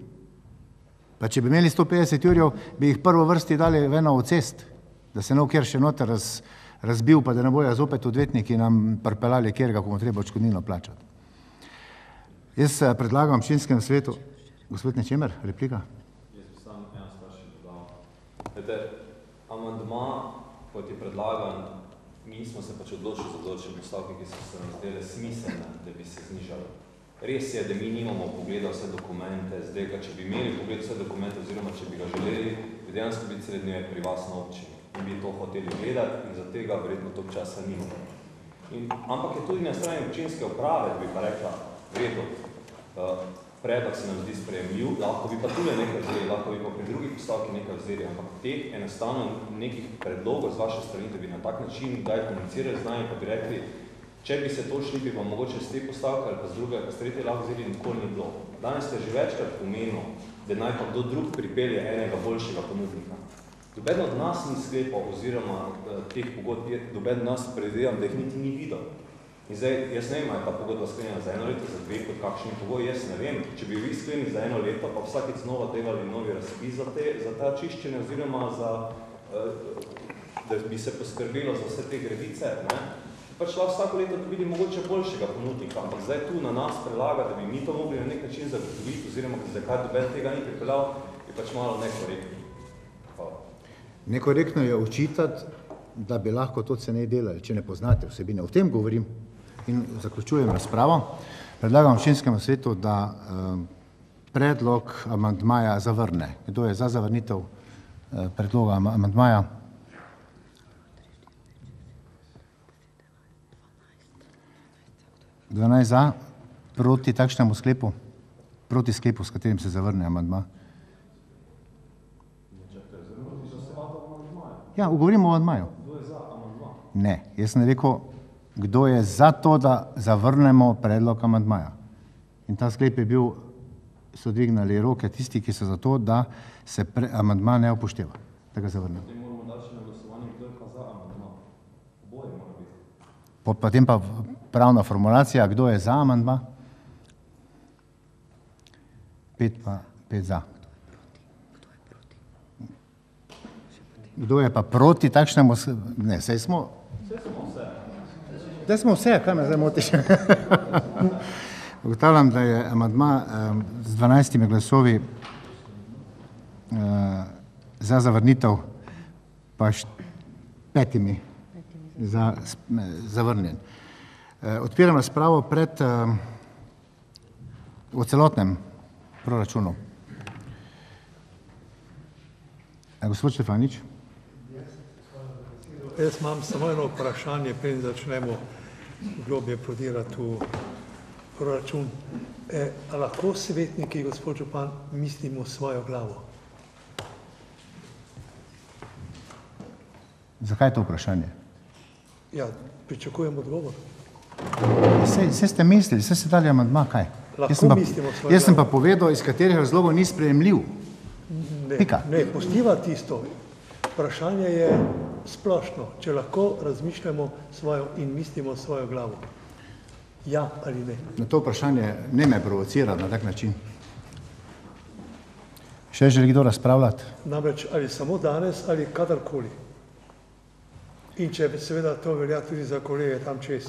Pa če bi imeli 150 jurjev, bi jih prvo vrsti dali v eno od cest, da se ne kjer še noter raz, razbil, pa da ne bojo zopet odvetniki nam pripeljali, kjer ga bomo treba odškodnino plačati. Jaz eh, predlagam občinskem svetu, gospod Nečemer, replika? Jaz bi samo eno stvar še dodal. Amandma, kot je predlagan, mi smo se pač odločili za določene postavke, ki so se nam zdele smiselne, da bi se znižali. Res je, da mi nimamo pogleda vse dokumente, zdaj ga, če bi imeli pogled vse dokumente, oziroma če bi ga želeli, bi dejansko biti srednje pri vas na občini in bi to hoteli gledati in za tega verjetno toliko časa nimamo. In, ampak je tudi na strani občinske uprave, bi pa rekla, v redu, uh, predlog se nam zdi sprejemljiv, lahko bi pa tudi nekaj vzeli, lahko bi pa pri drugih postavki nekaj vzeli, ampak teh enostavno nekih predlogov z vaše strani, da bi na tak način kdaj komunicirali z nami, pa bi rekli, če bi se to šli, bi pa mogoče z te postavke ali pa z druge pa z tretje lahko vzeli, nikoli ni bilo. Danes ste že večkrat pomenil, da naj pa kdo drug pripelje enega boljšega ponudnika. Doben od nas ni sklepal oziroma eh, teh pogodb, doben od nas predvidevam, da jih niti ni videl. In zdaj, jaz ne vem, ali je ta pogodba sklenjena za eno leto, za dve, pod kakšni pogoj, jaz ne vem. Če bi vi sklenili za eno leto, pa vsakeč znova delali novi razpis za, te, za ta čiščenje oziroma za, eh, da bi se poskrbelo za vse te gredice, ne, pač lahko vsako leto dobili mogoče boljšega ponudnika, ampak zdaj tu na nas prelaga, da bi mi to mogli na nek način zagotoviti, oziroma zakaj doben tega ni pripeljal, je pač malo nekorektno. Hvala. Nekorektno je očitati, da bi lahko to ceneje delali, če ne poznate vsebine. O tem govorim in zaključujem razpravo. Predlagam občinskemu svetu, da eh, predlog amandmaja zavrne. Kdo je za zavrnitev eh, predloga ama- amandmaja? Dvanajst za, proti takšnemu sklepu, proti sklepu, s katerim se zavrne amandma. Ja, govorimo o amandmaju. Ne, jaz sem rekel, kdo je za to, da zavrnemo predlog amandmaja. In ta sklep je bil, so dvignali roke tisti, ki so za to, da se pre, amandma ne upošteva, da ga zavrnemo. Po- Potem pa pravna formulacija, kdo je za amandma? Pet pa, pet za. Kdo je pa proti takšnemu, ne, sej smo, Vse smo vse. Zdaj smo vse, kaj me zdaj motiš? Ugotavljam, da je amadma um, z 12 glasovi uh, za zavrnitev, pa petimi za zavrnjen. Uh, odpiram razpravo pred um, o celotnem proračunu. A gospod Štefanič? Jaz imam samo eno vprašanje, preden začnemo globje prodirati v proračun. E, lahko svetniki, gospod Župan, mislimo svojo glavo? Zakaj je to vprašanje? Ja, pričakujem odgovor. Vse, vse ste mislili, vse ste dali amandma, kaj? Lahko jaz sem pa, jaz sem pa povedal, iz katerih razlogov ni sprejemljiv. Ne, Pika. ne, postiva tisto. Vprašanje je splošno, če lahko razmišljamo svojo in mislimo svojo glavo. Ja ali ne? Na to vprašanje ne me provocira na tak način. Še želi kdo razpravljati? Namreč ali samo danes ali kadarkoli. In če seveda to velja tudi za kolege tam čez.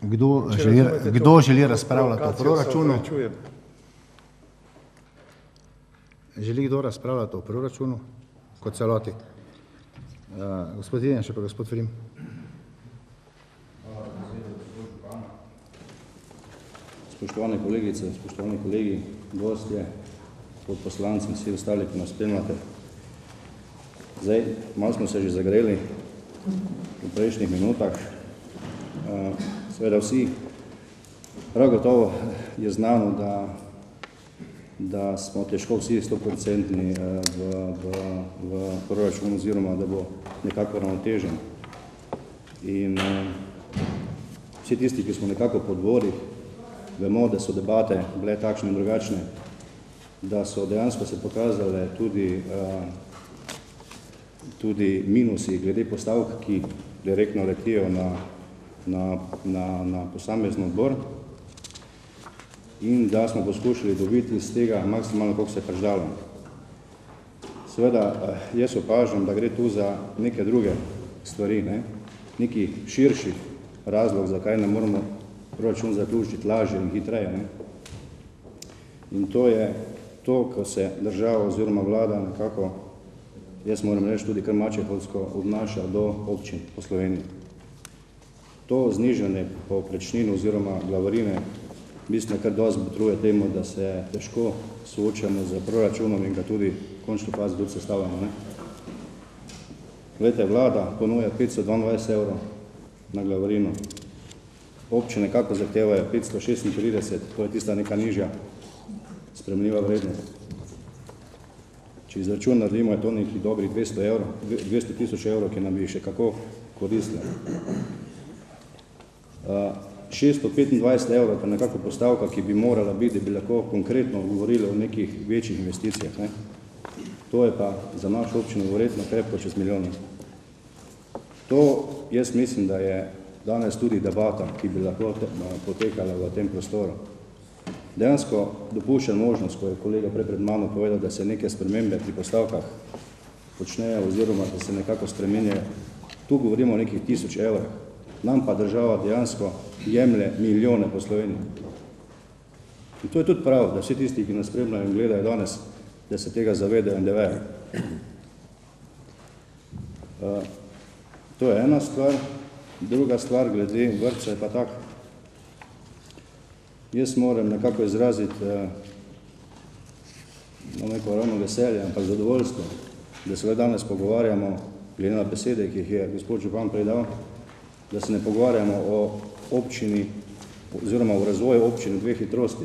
Kdo Če želi, razumete to kdo želi razpravljati o proračunu? Želi kdo razpravljati o proračunu kot celoti? Uh, gospod Iden, še pa gospod Frim. Spoštovane kolegice, spoštovani kolegi, gostje, pod poslanci in vsi ostali, ki nas spremljate. Zdaj, malo smo se že zagreli v prejšnjih minutah. Seveda vsi, prav gotovo je znano, da, da smo težko vsi 100% v, v, v proračunu oziroma, da bo nekako ravnotežen. In vsi tisti, ki smo nekako po dvorih, vemo, da so debate bile takšne in drugačne, da so dejansko se pokazale tudi, tudi minusi glede postavk, ki direktno letijo na, na, na, na posamezen odbor in da smo poskušali dobiti iz tega maksimalno, koliko se je prždalo. Seveda, jaz opažam, da gre tu za neke druge stvari, ne? neki širši razlog, zakaj ne moramo proračun zaključiti lažje in hitreje. Ne? In to je to, ko se država oziroma vlada nekako, jaz moram reči tudi kar mačehovsko, odnaša do občin po Sloveniji. To znižanje po prečninu oziroma glavarine mislim, kar dosti botruje temu, da se težko soočamo z proračunom in ga tudi končno fazi tudi sestavljamo. Ne? Glejte, vlada ponuja 522 evrov na glavarino, občine kako zahtevajo 536, to je tista neka nižja spremljiva vrednost. Če izračun naredimo, je to neki dobri 200 evrov, 200 tisoč evrov, ki nam bi še kako koristili. 625 evrov pa nekako postavka, ki bi morala biti, bi lahko konkretno govorili o nekih večjih investicijah. Ne? To je pa za našo občino verjetno krepko čez milijon. To jaz mislim, da je danes tudi debata, ki bi lahko potekala v tem prostoru. Dejansko dopuščam možnost, ko je kolega prej pred mano povedal, da se neke spremembe pri postavkah počnejo oziroma, da se nekako spremenjajo. Tu govorimo o nekih tisoč evrah. Nam pa država dejansko jemlje milijone po Sloveniji. In to je tudi prav, da vsi tisti, ki nas spremljajo in gledajo danes, da se tega zavedajo in da vejo. To je ena stvar. Druga stvar glede vrtca je pa tak. Jaz moram nekako izraziti, no neko ravno veselje, ampak zadovoljstvo, da se danes pogovarjamo, glede na besede, ki jih je gospod Župan predal, da se ne pogovarjamo o občini oziroma o razvoju občine dveh hitrosti.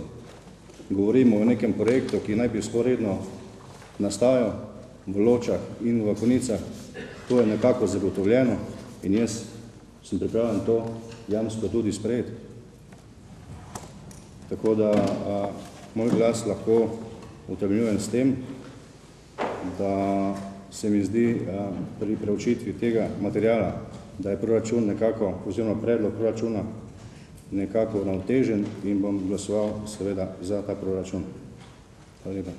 Govorimo o nekem projektu, ki naj bi sporedno nastajal v Ločah in v Konicah. To je nekako zagotovljeno in jaz sem pripravljen to jamsko tudi sprejeti. Tako da a, moj glas lahko utemeljujem s tem, da se mi zdi a, pri preučitvi tega materijala, da je proračun nekako, oziroma predlog proračuna nekako ravnotežen in bom glasoval seveda za ta proračun. Hvala lepa.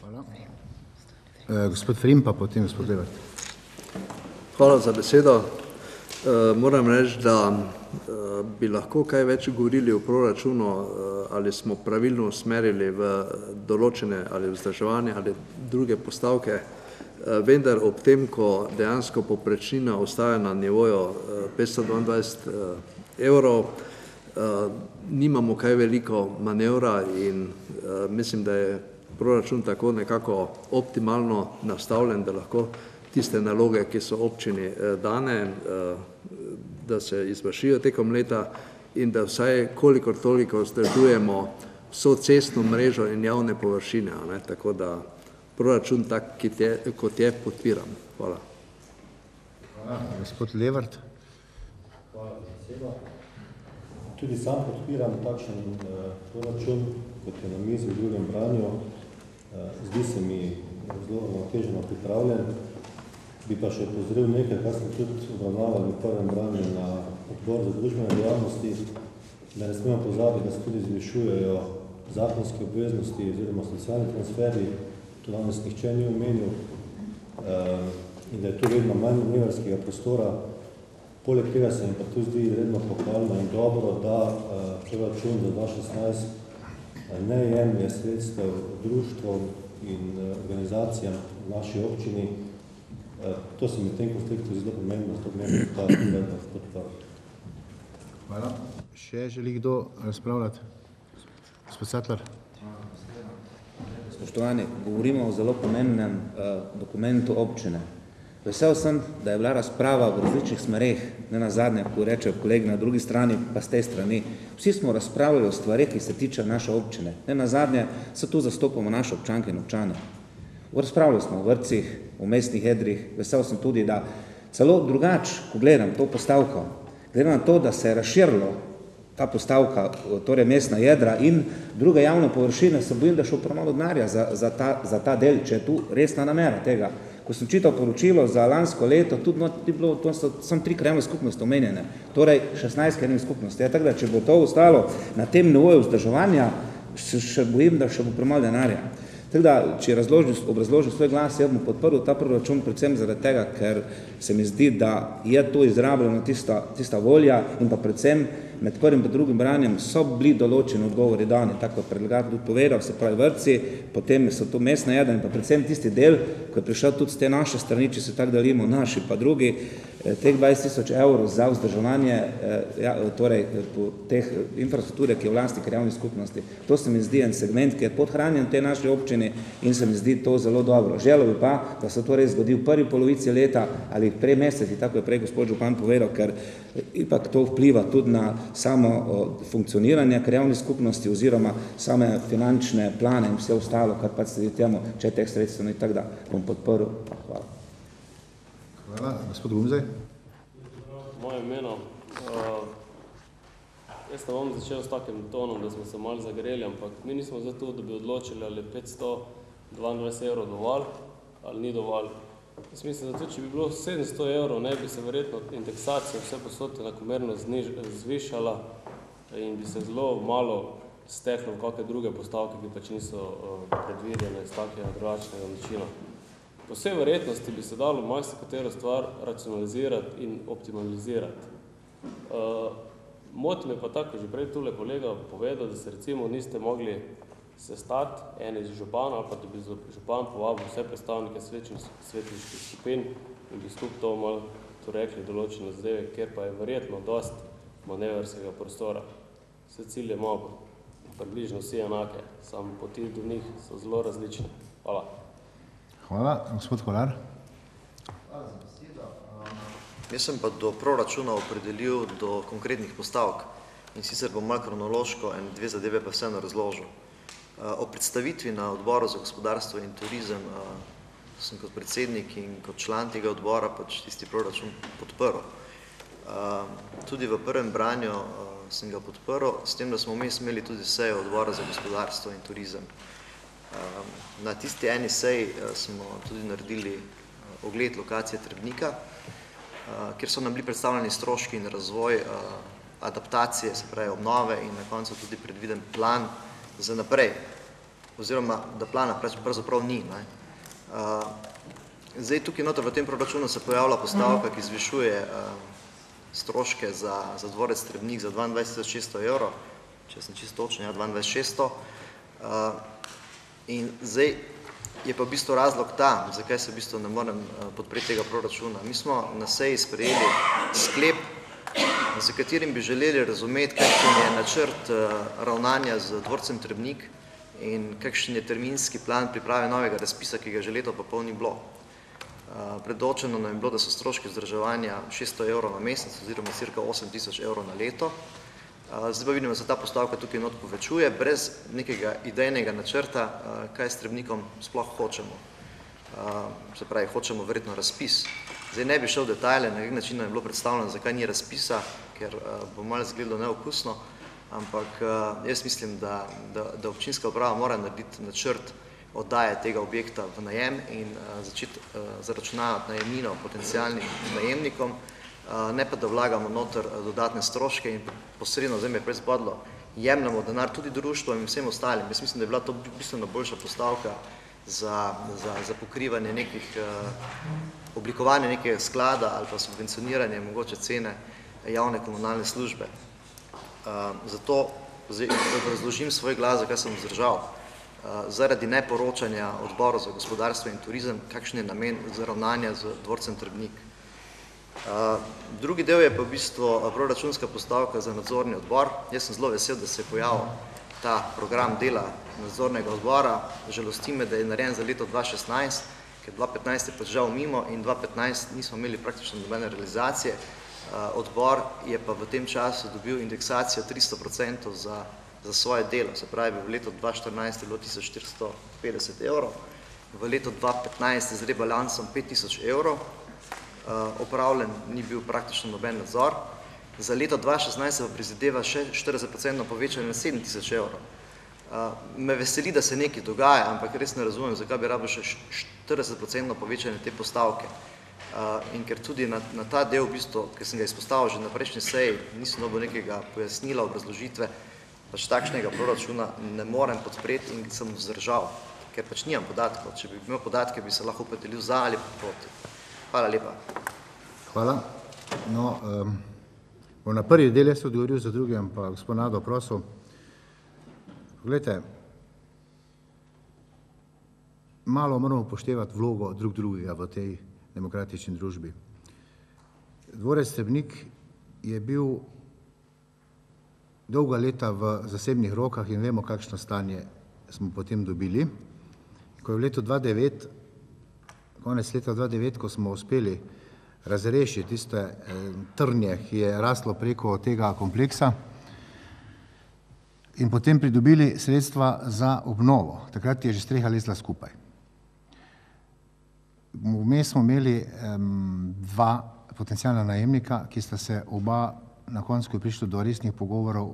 Hvala. E, gospod Frim, pa potem gospod Levert. Hvala za besedo. E, moram reči, da e, bi lahko kaj več govorili o proračunu, e, ali smo pravilno usmerili v določene ali vzdrževanje ali druge postavke, e, vendar ob tem, ko dejansko poprečnina ostaja na nivoju e, 522 e, evrov, e, nimamo kaj veliko manevra in mislim, da je proračun tako nekako optimalno nastavljen, da lahko tiste naloge, ki so občini dane, da se izvršijo tekom leta in da vsaj kolikor toliko vzdržujemo vso cestno mrežo in javne površine. Ne? Tako da proračun tak, je, kot je, podpiram. Hvala. Hvala. Gospod Levart. Hvala za besedo. Tudi sam podpiram takšen uh, proračun, kot je na mizi v drugem branju. Uh, zdi se mi zelo nateženo pripravljen. Bi pa še pozrel nekaj, kar smo tudi obravnavali v prvem branju na odbor za družbene dejavnosti, da ne smemo pozabiti, da se tudi zvišujejo zakonske obveznosti oziroma socialni transferi, to danes nihče ni omenil, in da je tu vedno manj universkega prostora. Poleg tega se mi pa tu zdi redno pohvalno in dobro, da proračun za 2016 ne jemlje sredstev društvom in organizacijam v naši občini, To se mi v tem konfliktu zelo pomembno, zato pomembno ta predlog podprl. Hvala. Še želi kdo razpravljati? Gospod Satler. Spoštovani, govorimo o zelo pomembnem uh, dokumentu občine. Vesel sem, da je bila razprava v različnih smereh, ne na zadnje, ko reče kolegi na drugi strani, pa z te strani. Vsi smo razpravljali o stvarih, ki se tiče naše občine. Ne na zadnje, se tu zastopamo naše občanke in občane. Razpravljali smo o vrcih, o mestnih hedrih, vesel sem tudi, da celo drugač, ko gledam to postavko, gledam na to, da se je razširilo ta postavka, torej mestna jedra in druge javne površine, se bojim, da šel premalo denarja za, za, ta, za ta del, če je tu resna namera tega. Ko sem čital poročilo za lansko leto, tudi no, ti bilo, to so samo tri krajevne skupnosti omenjene, torej 16 krajevnih skupnosti. Ja, tako da, če bo to ostalo na tem nivoju vzdrževanja, se še bojim, da še bo premalo denarja. Tako da, če razložim, obrazložim svoj glas, jaz bom podprl ta proračun predvsem zaradi tega, ker se mi zdi, da je to izrabljeno tista, tista volja in pa predvsem med prvim in drugim branjem so bili določeni odgovori dani, tako kot predlagatelj tudi povedal, se pravi vrci, potem so to mestna jedra in pa predvsem tisti del, ko je prišel tudi z te naše strani, če se tako delimo, naši pa drugi, teh 20 tisoč evrov za vzdrževanje ja, torej, po teh infrastrukture, ki je v lasti krajavnih skupnosti. To se mi zdi en segment, ki je podhranjen v tej naši občini in se mi zdi to zelo dobro. Želel bi pa, da se to res zgodi v prvi polovici leta ali prej meseci, tako je prej gospod Župan povedal, ker ipak to vpliva tudi na samo funkcioniranje krajavnih skupnosti oziroma same finančne plane in vse ostalo, kar pač sledi temu, če teh sredstev ni tako da bom podprl. Pa hvala. Hvala. Gospod Gumzaj. Moje imeno. Uh, jaz ne bom začel s takim tonom, da smo se malo zagreli, ampak mi nismo za to, da bi odločili, ali 522 evrov dovolj ali ni dovolj. Jaz mislim, da tudi, če bi bilo 700 evrov, ne bi se verjetno indeksacija vse posod enakomerno zvišala in bi se zelo malo steklo v kakšne druge postavke, ki pač niso uh, predvidene z takega drugačnega načina. Po vsej verjetnosti bi se dalo marsikatero stvar racionalizirati in optimalizirati. Uh, moti me pa tako, že prej tule kolega povedal, da se recimo niste mogli sestati ene iz župana ali pa da bi župan povabil vse predstavnike svetniških skupin in bi skup to malo to rekli določene zadeve, kjer pa je verjetno dost manevrskega prostora. Vse cilje imamo približno vsi enake, samo poti do njih so zelo različne. Hvala. Hvala. Gospod Kolar. Hvala za besedo. Jaz sem pa do proračuna opredelil do konkretnih postavk in sicer bom malo kronološko en dve zadeve pa vseeno razložil. O predstavitvi na odboru za gospodarstvo in turizem sem kot predsednik in kot član tega odbora pač tisti proračun podprl. Tudi v prvem branju sem ga podprl, s tem, da smo vmes imeli tudi sejo odbora za gospodarstvo in turizem. Na tisti eni seji smo tudi naredili ogled lokacije Trebnika, kjer so nam bili predstavljeni stroški in razvoj adaptacije, se pravi obnove in na koncu tudi predviden plan za naprej, oziroma da plana pravzaprav ni. Ne. Uh, zdaj tukaj noter v tem proračunu se pojavlja postavka, ki zvišuje uh, stroške za, za dvorec Trebnik za 22.600 evrov, če sem čisto točen, ja, 22.600. Uh, in zdaj je pa v bistvu razlog ta, zakaj se v bistvu ne morem podpreti tega proračuna. Mi smo na seji sprejeli sklep, za katerim bi želeli razumeti, kakšen je načrt ravnanja z dvorcem Trebnik in kakšen je terminski plan priprave novega razpisa, ki ga že leto pa pol ni bilo. Predočeno nam je bilo, da so stroški vzdrževanja 600 evrov na mesec oziroma cirka 8 tisoč evrov na leto. Zdaj pa vidimo, da se ta postavka tukaj not povečuje brez nekega idejnega načrta, kaj s Trebnikom sploh hočemo. Se pravi, hočemo verjetno razpis. Zdaj ne bi šel v detajle, na kak način nam je bilo predstavljeno, zakaj ni razpisa, ker bo malo izgledalo neokusno, ampak jaz mislim, da, da, da občinska uprava mora narediti načrt oddaje tega objekta v najem in začeti zaračunavati najemnino potencialnim najemnikom, ne pa da vlagamo noter dodatne stroške in posredno, zdaj me je prej zbodlo, jemljamo denar tudi društvom in vsem ostalim. Jaz mislim, da je bila to bistveno boljša postavka za, za, za pokrivanje nekih, oblikovanje nekega sklada ali pa subvencioniranje mogoče cene javne komunalne službe. Zato zdaj razložim svoj glas, zakaj sem vzdržal. zaradi neporočanja odboru za gospodarstvo in turizem, kakšen je namen zaravnanja z dvorcem Trbnik. Drugi del je pa v bistvu proračunska postavka za nadzorni odbor. Jaz sem zelo vesel, da se je pojavil ta program dela nadzornega odbora. Žalosti me, da je narejen za leto 2016, ker 2015 je pač žal mimo in 2015 nismo imeli praktično nobene realizacije. Odbor je pa v tem času dobil indeksacijo 300% za, za svoje delo, se pravi v letu 2014 je bilo 1450 evrov, v letu 2015 z rebalansom 5000 evrov, opravljen ni bil praktično noben nadzor. Za leto 2016 se pa prizadeva še 40% povečanje na 7000 evrov. Me veseli, da se nekaj dogaja, ampak res ne razumem, zakaj bi rabil še 40% povečanje te postavke. In ker tudi na, na ta del v bistvu, ker sem ga izpostavil že na prejšnji seji, nisem dobil nekega pojasnila, obrazložitve, pač takšnega proračuna ne morem podpreti in sem vzdržal, ker pač nimam podatkov. Če bi imel podatke, bi se lahko opredelil za ali proti. Hvala lepa. Hvala. No, um, bom na prvi del jaz odgovoril, za drugim pa gospod Nado prosil. Poglejte, malo moramo upoštevati vlogo drug drugega v tej demokratični družbi. Dvorec Stebnik je bil dolga leta v zasebnih rokah in vemo, kakšno stanje smo potem dobili. Ko je v letu 2009, konec leta 2009, ko smo uspeli razrešiti tiste trnje, ki je raslo preko tega kompleksa in potem pridobili sredstva za obnovo. Takrat je že streha lezla skupaj. Vmes smo imeli um, dva potencijalna najemnika, ki sta se oba na koncu, ko je prišlo do resnih pogovorov,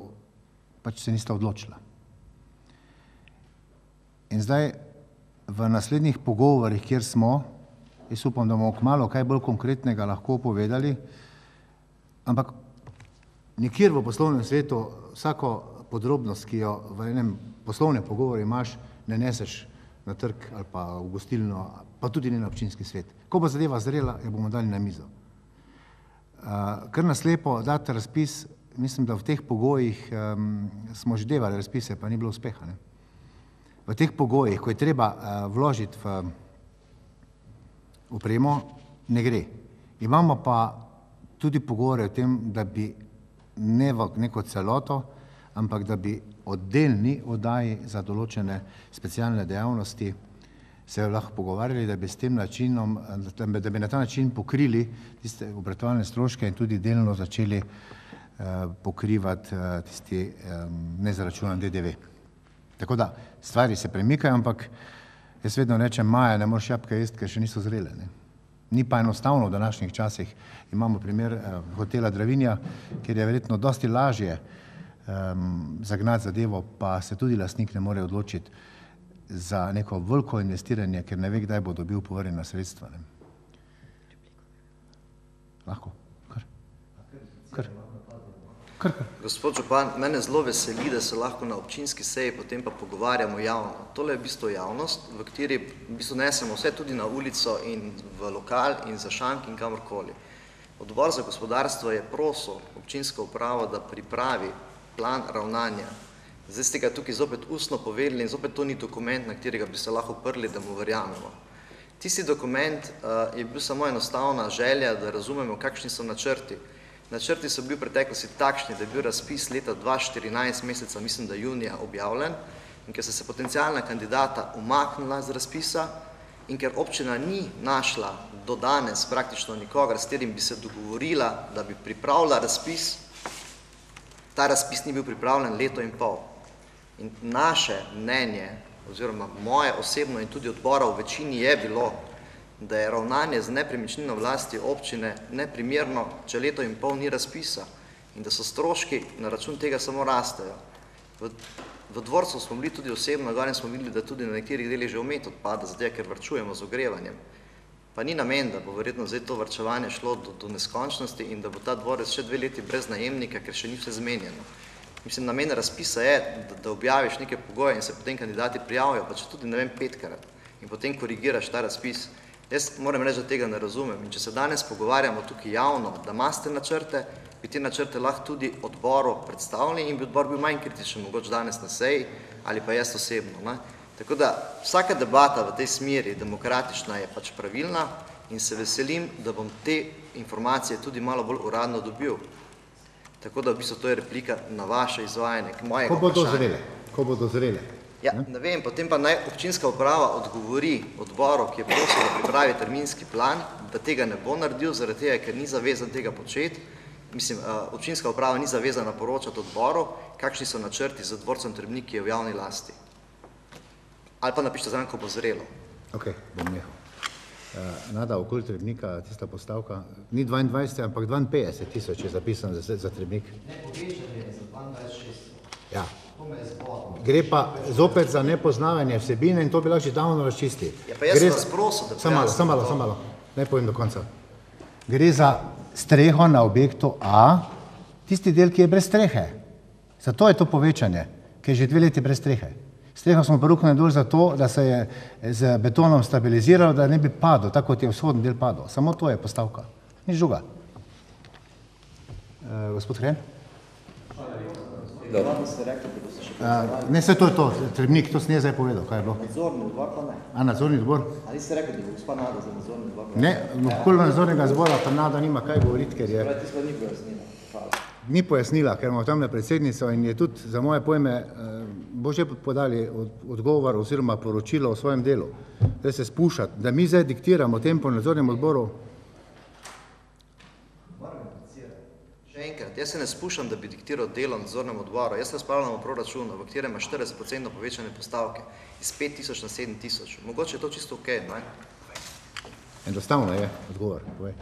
pač se nista odločila. In zdaj v naslednjih pogovorih, kjer smo, jaz upam, da bomo kmalo kaj bolj konkretnega lahko povedali, ampak nikjer v poslovnem svetu vsako podrobnost, ki jo v enem poslovnem pogovoru imaš, ne neseš na trg ali pa v gostilno, pa tudi ne na občinski svet. Ko bo zadeva zrela, jo bomo dali na mizo. Kar naslepo dati razpis, mislim, da v teh pogojih um, smo že devali razpise, pa ni bilo uspeha. Ne? V teh pogojih, ko je treba uh, vložiti v upremo, ne gre. Imamo pa tudi pogovore o tem, da bi ne v neko celoto, ampak da bi oddelni oddaji za določene specialne dejavnosti se lahko pogovarjali, da bi načinom, da bi na ta način pokrili tiste obratovalne stroške in tudi delno začeli uh, pokrivati uh, tisti nezaračunan DDV. Tako da stvari se premikajo, ampak jaz vedno rečem, maja ne moreš jabke jesti, ker še niso zrele. Ne? Ni pa enostavno v današnjih časih. Imamo primer uh, hotela Dravinja, kjer je verjetno dosti lažje um, zagnati zadevo, pa se tudi lastnik ne more odločiti za neko veliko investiranje, ker ne ve, kdaj bo dobil povrjena sredstva. Ne. Lahko. Kar. Kar, kar. Gospod Župan, mene zelo veseli, da se lahko na občinski seji potem pa pogovarjamo javno. Tole je v bistvu javnost, v kateri v bistvu nesemo vse tudi na ulico in v lokal in za šank in kamorkoli. Odbor za gospodarstvo je prosil občinsko upravo, da pripravi plan ravnanja. Zdaj ste ga tukaj zopet ustno povedali in zopet to ni dokument, na katerega bi se lahko prli, da mu verjamemo. Tisti dokument uh, je bil samo enostavna želja, da razumemo, kakšni so načrti. Načrti so bili v preteklosti takšni, da je bil razpis leta 2014 meseca, mislim, da junija, objavljen in ker so se potencijalna kandidata umaknila z razpisa in ker občina ni našla do danes praktično nikogar, s katerim bi se dogovorila, da bi pripravila razpis, ta razpis ni bil pripravljen leto in pol. In naše mnenje, oziroma moje osebno in tudi odbora v večini je bilo, da je ravnanje z nepremičnino vlasti občine neprimerno, če leto in pol ni razpisa in da so stroški na račun tega samo rastejo. V, v dvorcu smo bili tudi osebno, gore smo videli, da tudi na nekaterih delih že omet odpada, zato ker vrčujemo z ogrevanjem. Pa ni namen, da bo verjetno zdaj to vrčevanje šlo do, do neskončnosti in da bo ta dvorec še dve leti brez najemnika, ker še ni vse zmenjeno. Mislim, namen razpisa je, da, da objaviš neke pogoje in se potem kandidati prijavijo, pa če tudi ne vem petkrat in potem korigiraš ta razpis. Jaz moram reči, da tega ne razumem in če se danes pogovarjamo tukaj javno, da imate načrte, bi te načrte lahko tudi odboru predstavili in bi odbor bil manj kritičen, mogoče danes na seji ali pa jaz osebno. Ne? Tako da vsaka debata v tej smeri demokratična je pač pravilna in se veselim, da bom te informacije tudi malo bolj uradno dobil. Tako da v bistvu to je replika na vaše izvajanje, k mojega Ko bodo vprašanja. zrele, ko bodo zrele. Ja, ne vem, potem pa naj občinska uprava odgovori odboru, ki je prosil, da pripravi terminski plan, da tega ne bo naredil, zaradi tega, ker ni zavezan tega početi. Mislim, uh, občinska uprava ni zavezana poročati odboru, kakšni so načrti za dvorcem Trebnik, ki je v javni lasti. Ali pa napišite zraven, ko bo zrelo. Ok, bom nehal. Uh, Nada, okoli Trebnika, tista postavka, ni 22, ampak 52 tisoč je zapisano za, za Trebnik. Ja. Gre pa zopet za nepoznavanje vsebine in to bi lahko že davno razčistili. Ja, pa jaz Gre sem vas za- prosil, da Samo malo, samo malo, to. samo malo. Naj povem do konca. Gre za streho na objektu A, tisti del, ki je brez strehe. Zato je to povečanje, ker je že dve leti brez strehe. Streho smo porukali dol zato, da se je z betonom stabiliziral, da ne bi padel, tako kot je vzhodni del padel. Samo to je postavka, nič druga. Uh, gospod Hren? Uh, ne, vse to je to, Trebnik, to sem jaz zdaj povedal, kaj je bilo. Nadzorni odbor pa ne. A nadzorni odbor? A niste rekli, da bo gospa Nada za nadzorni odbor? Ne, okoli nadzornega zbora pa nada nima kaj govoriti, ker je, Pravi, tisto ni pojasnila. Hvala. Ni pojasnila, ker imamo tamle predsednico in je tudi za moje pojme, eh, bo že podali od, odgovor oziroma poročilo o svojem delu. Da se spuščati, da mi zdaj diktiramo tempo nadzornem odboru, Še enkrat, jaz se ne spuščam, da bi diktiral delo nadzornemu odboru. Jaz razpravljam o proračunu, v katerem ima 40% povečane postavke iz 5000 na 7000. Mogoče je to čisto ok, ne? enostavno je odgovor. Povej.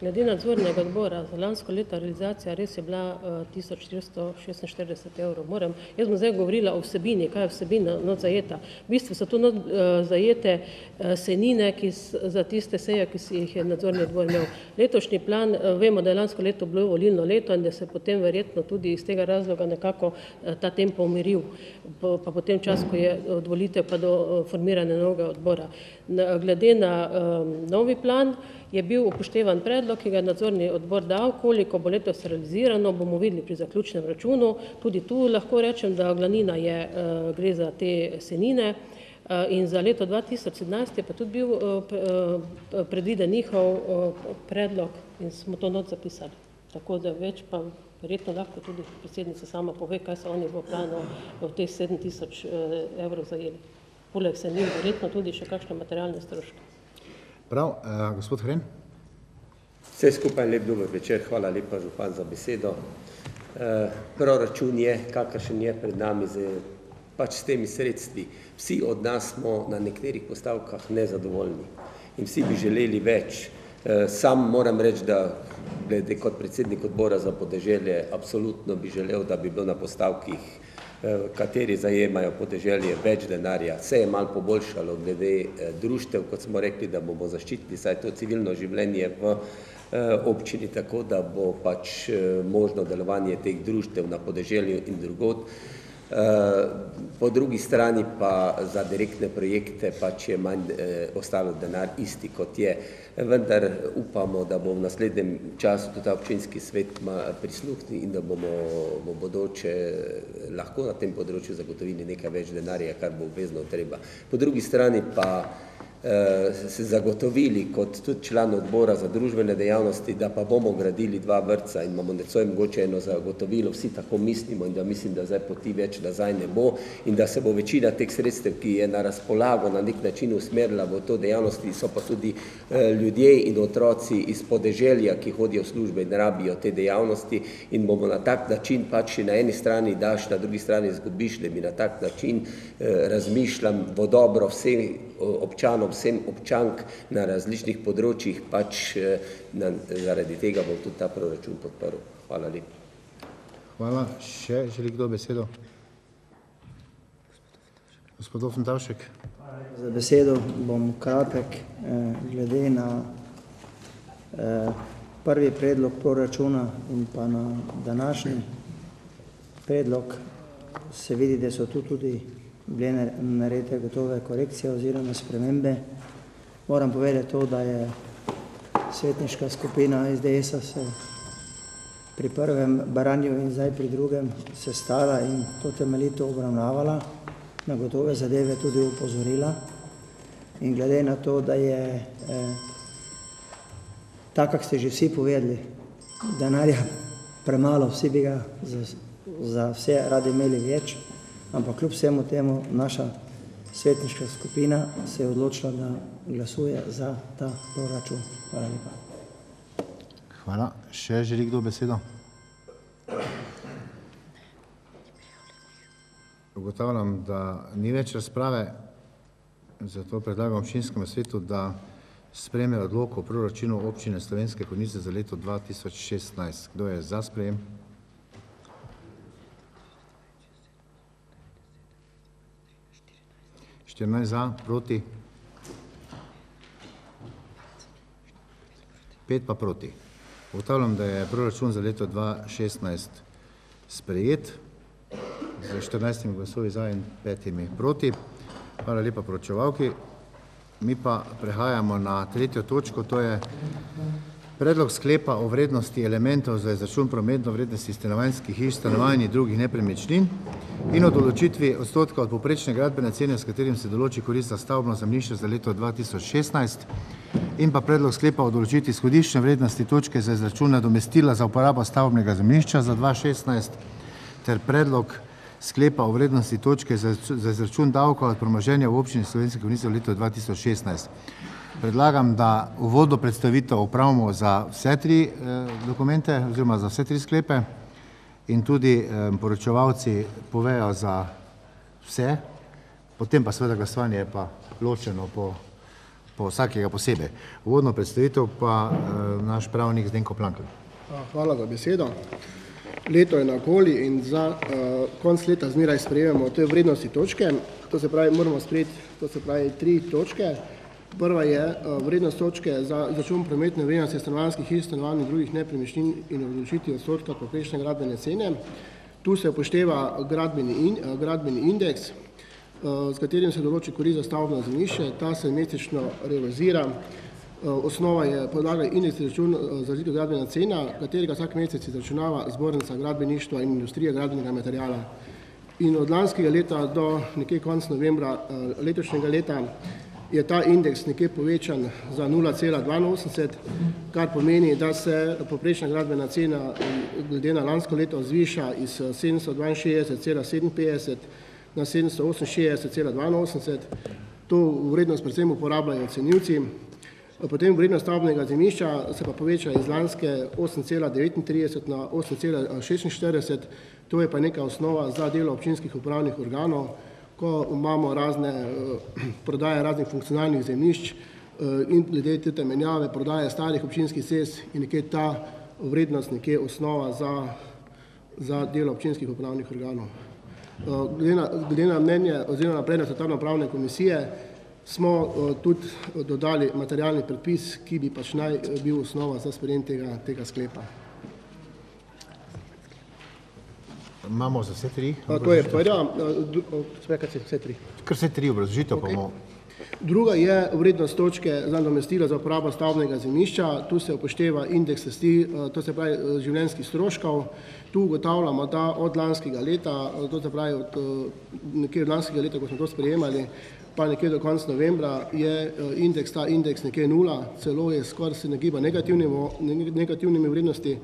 Glede nadzornega odbora za lansko leto realizacija res je bila uh, 1446 evrov. Moram, jaz bom zdaj govorila o vsebini, kaj je vsebina not zajeta. V bistvu so tu not uh, zajete uh, senine ki za tiste seje, ki si jih je nadzorni odbor imel. Letošnji plan, vemo, da je lansko leto bilo volilno leto in da se potem verjetno tudi iz tega razloga nekako ta tempo umiril, pa potem čas, ko je od volitev pa do formiranja novega odbora. Na, glede na um, novi plan, je bil upoštevan predlog, ki ga je nadzorni odbor dal, koliko bo letos realizirano, bomo videli pri zaključnem računu. Tudi tu lahko rečem, da glavnina je, uh, gre za te senine uh, in za leto 2017 je pa tudi bil uh, uh, predviden njihov uh, predlog in smo to not zapisali. Tako da več pa verjetno lahko tudi predsednica sama pove, kaj so oni v planu v teh 7000 uh, evrov zajeli. Poleg senin verjetno tudi še kakšne materialne stroške. Prav, uh, gospod Hren? Vse skupaj lep dober večer, hvala lepa župan za besedo. E, proračun je, kakršen je pred nami, z, pač s temi sredstvi. Vsi od nas smo na nekaterih postavkah nezadovoljni in vsi bi želeli več. E, sam moram reči, da glede kot predsednik odbora za podeželje, absolutno bi želel, da bi bilo na postavkih eh, kateri zajemajo podeželje več denarja. Se je malo poboljšalo glede eh, društev, kot smo rekli, da bomo zaščitili saj to civilno življenje v eh, občini, tako da bo pač eh, možno delovanje teh društev na podeželju in drugod. Eh, Po drugi strani pa za direktne projekte pač je manj eh, ostalo denar isti, kot je. Vendar upamo, da bo v naslednjem času tudi ta občinski svet prisluhnil in da bomo v bodoče eh, lahko na tem področju zagotovili nekaj več denarja, kar bo obvezno treba. Po drugi strani pa se zagotovili kot tudi član odbora za družbene dejavnosti, da pa bomo gradili dva vrtca in imamo necoj mogoče eno zagotovilo, vsi tako mislimo in da mislim, da zdaj poti več nazaj ne bo in da se bo večina teh sredstev, ki je na razpolago, na nek način usmerila v to dejavnosti, so pa tudi eh, ljudje in otroci iz podeželja, ki hodijo v službe in rabijo te dejavnosti in bomo na tak način pač na eni strani daš, na drugi strani izgubiš, da bi na tak način eh, razmišljam v dobro vsem občanom, vsem občank na različnih področjih, pač eh, na, zaradi tega bom tudi ta proračun podprl. Hvala lepa. Hvala. Še želi kdo besedo? Gospod Ofentavšek. Za besedo bom kratek eh, glede na eh, prvi predlog proračuna in pa na današnji predlog. Se vidi, da so tu tudi bile nar- naredite gotove korekcije oziroma spremembe. Moram povedati to, da je svetniška skupina SDS-a se pri prvem baranju in zdaj pri drugem sestala in to temeljito obravnavala. na gotove zadeve tudi upozorila. In glede na to, da je eh, tako, kako ste že vsi povedali, denarja premalo, vsi bi ga za, za vse radi imeli več, ampak kljub vsemu temu naša svetniška skupina se je odločila, da glasuje za ta proračun. Hvala lepa. Hvala. Še želi kdo besedo? Ugotavljam, da ni več razprave, zato predlagam občinskemu svetu, da spreme odlok o proračunu občine Slovenske Konjice za leto 2016. Kdo je za sprejem? Štirinajst za, proti? Pet pa proti. Ugotavljam, da je proračun za leto 2016 sprejet z 14 glasovi za in petimi proti. Hvala lepa poročevalki. Mi pa prehajamo na tretjo točko, to je predlog sklepa o vrednosti elementov za izračun prometno vrednosti stanovanjskih hiš, stanovanj in drugih nepremičnin in o določitvi odstotka od poprečne gradbene cene, s katerim se določi korist za stavbno zemljišče za leto 2016 in pa predlog sklepa o določitvi izhodiščne vrednosti točke za izračun nadomestila za uporabo stavbnega zemljišča za 2016 ter predlog sklepa o vrednosti točke za izračun davka od premoženja v občini Slovenske Konjice v letu 2016. Predlagam, da uvodno predstavitev opravimo za vse tri eh, dokumente oziroma za vse tri sklepe in tudi eh, poročevalci povejo za vse, potem pa seveda glasovanje je pa ločeno po, po vsakega posebej. Uvodno predstavitev pa eh, naš pravnik Zdenko Plankl. Hvala za besedo. Leto je na okoli in za uh, konc leta zmeraj sprejemamo te vrednosti točke. To se pravi, moramo sprejeti, to se pravi, tri točke. Prva je uh, vrednost točke za začun prometne vrednosti stanovanjskih hiš, stanovanj in drugih nepremičnin in odločiti odstotka poprečne gradbene cene. Tu se upošteva gradbeni, in, uh, gradbeni indeks, uh, s katerim se določi korist za stavbno zemljišče. Ta se mesečno revizira. Osnova je podlaga indeks račun za zito gradbena cena, katerega vsak mesec izračunava zbornica gradbeništva in industrije gradbenega materiala. In od lanskega leta do nekje konc novembra letošnjega leta je ta indeks nekje povečan za 0,82, kar pomeni, da se poprečna gradbena cena glede na lansko leto zviša iz 762,57 na 768,82. To vrednost predvsem uporabljajo ocenilci. Potem vrednost stavbnega zemljišča se pa poveča iz lanske 8,39 na 8,46, to je pa neka osnova za delo občinskih upravnih organov, ko imamo razne prodaje raznih funkcionalnih zemljišč in glede te menjave prodaje starih občinskih cest in nekje ta vrednost nekje osnova za, za delo občinskih upravnih organov. Glede na, glede na mnenje oziroma predlog Svetovno-pravne komisije smo tudi dodali materialni predpis, ki bi pač naj bil osnova za sprejem tega, tega sklepa. Imamo za vse tri? To je prva, spekaj vse tri. Kar vse tri obrazložitev pa bomo. Druga je vrednost točke za nadomestilo za uporabo stavbnega zemljišča. Tu se upošteva indeks rasti, to se pravi življenjskih stroškov. Tu ugotavljamo, da od lanskega leta, to se pravi od nekje od lanskega leta, ko smo to sprejemali, pa nekje do konca novembra je indeks, ta indeks nekje nula, celo je skoraj se nagiba negativnimi vrednosti,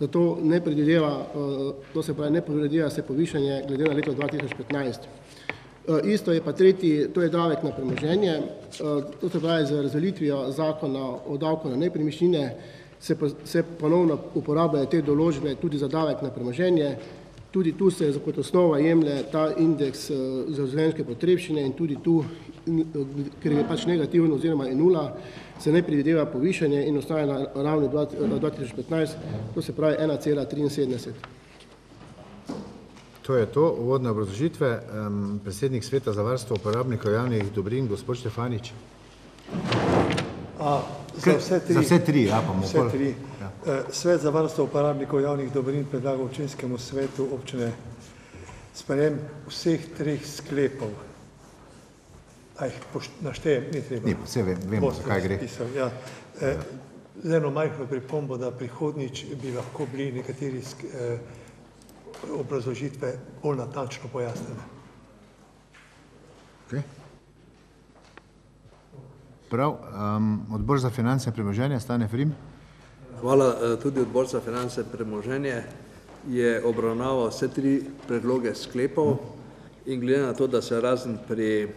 zato ne predvideva, to se pravi ne predvideva se povišanje glede na leto 2015. Isto je pa tretji, to je davek na premoženje, to se pravi z razdelitvijo zakona o davku na nepremičnine se, se ponovno uporabljajo te določbe tudi za davek na premoženje, tudi tu se kot osnova jemlje ta indeks za življenjske potrebščine in tudi tu, ker je pač negativen oziroma je nula, se ne predvideva povišanje in ostaja na ravni 2015, to se pravi 1,73. To je to, uvodne obrazložitve. Predsednik Sveta za varstvo uporabnikov javnih dobrin, gospod Štefanič. A, za vse tri. Za vse tri, ja, pa Vse pol- tri. ja. Svet za varstvo uporabnikov javnih dobrin predlaga občinskemu svetu občine sprejem vseh treh sklepov. A jih naštejem, ni treba. Ni, saj ve- vemo, kaj gre. zapisali, Ja. Eh, Z eno majhno pripombo, da prihodnjič bi lahko bili nekateri eh, obrazložitve bolj natančno pojasnjene. Okay. Prav, um, odbor za finance in premoženje, Stane Frim. Hvala. Eh, Tudi odbor za finance in premoženje je obravnaval vse tri predloge sklepov in glede na to, da se razen pri,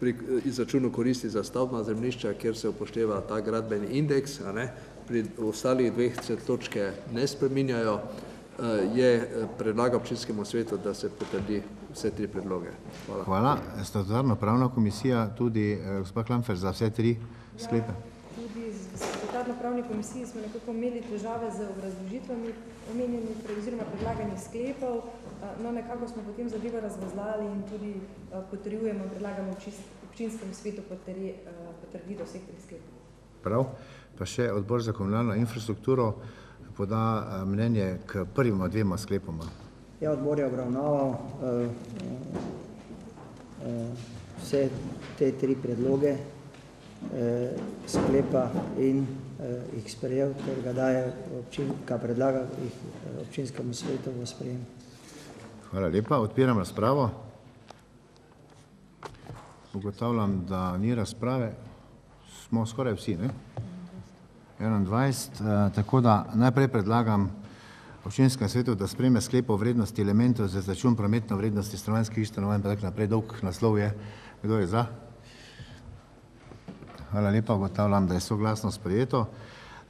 pri izračunu koristi za stavbna zemljišča, kjer se upošteva ta gradbeni indeks, a ne, pri ostalih dveh se točke ne spreminjajo, eh, je eh, predlaga občinskemu svetu, da se potrdi vse tri predloge. Hvala. Hvala. Statutarno pravna komisija, tudi eh, gospod Klamfer, za vse tri sklepe. Tudi z statutarno pravni komisiji smo nekako imeli težave z obrazložitvami omenjenih pre- oziroma predlaganih sklepov, eh, no nekako smo potem zadevo razvozlali in tudi eh, potrjujemo, predlagamo občinskemu svetu potrdi, eh, potrditev vseh treh sklepov. Prav. Pa še odbor za komunalno infrastrukturo poda eh, mnenje k prvima dvema sklepoma. Ja, odbor je obravnaval uh, uh, vse te tri predloge uh, sklepa in jih sprejel, ter ga daje občin, ka predlaga jih uh, občinskemu svetu v sprejem. Hvala lepa. Odpiram razpravo. Ugotavljam, da ni razprave. Smo skoraj vsi, ne? 21, eh, tako da najprej predlagam občinskem svetu, da spreme sklep o vrednosti elementov za začun prometno vrednosti stanovanjskih stanovanj, pa tako naprej, dolg naslov je. Kdo je za? Hvala lepa, ugotavljam, da je soglasno sprejeto.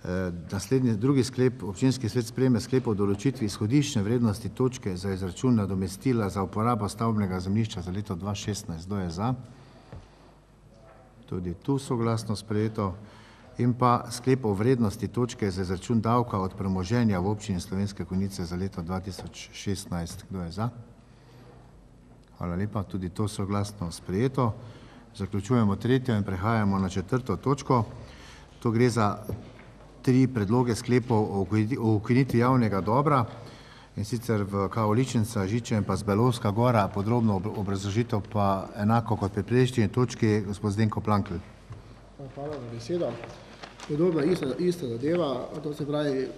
Eh, Naslednji, drugi sklep, občinski svet sprejme sklep o določitvi izhodiščne vrednosti točke za izračun nadomestila za uporabo stavbnega zemljišča za leto 2016. Kdo je za? Tudi tu soglasno sprejeto. In pa sklep o vrednosti točke za izračun davka od premoženja v občini Slovenske Konjice za leto 2016. Kdo je za? Hvala lepa, tudi to soglasno sprejeto. Zaključujemo tretjo in prehajamo na četrto točko. To gre za tri predloge sklepov o ukini- o ukinitvi javnega dobra in sicer v Kaoličenca, Žiče in pa Zbelovska gora, podrobno ob- obrazložitev pa enako kot pri prejšnji točki, gospod Zdenko Plankl. Hvala za besedo. Podobna ista, ista zadeva, to se pravi,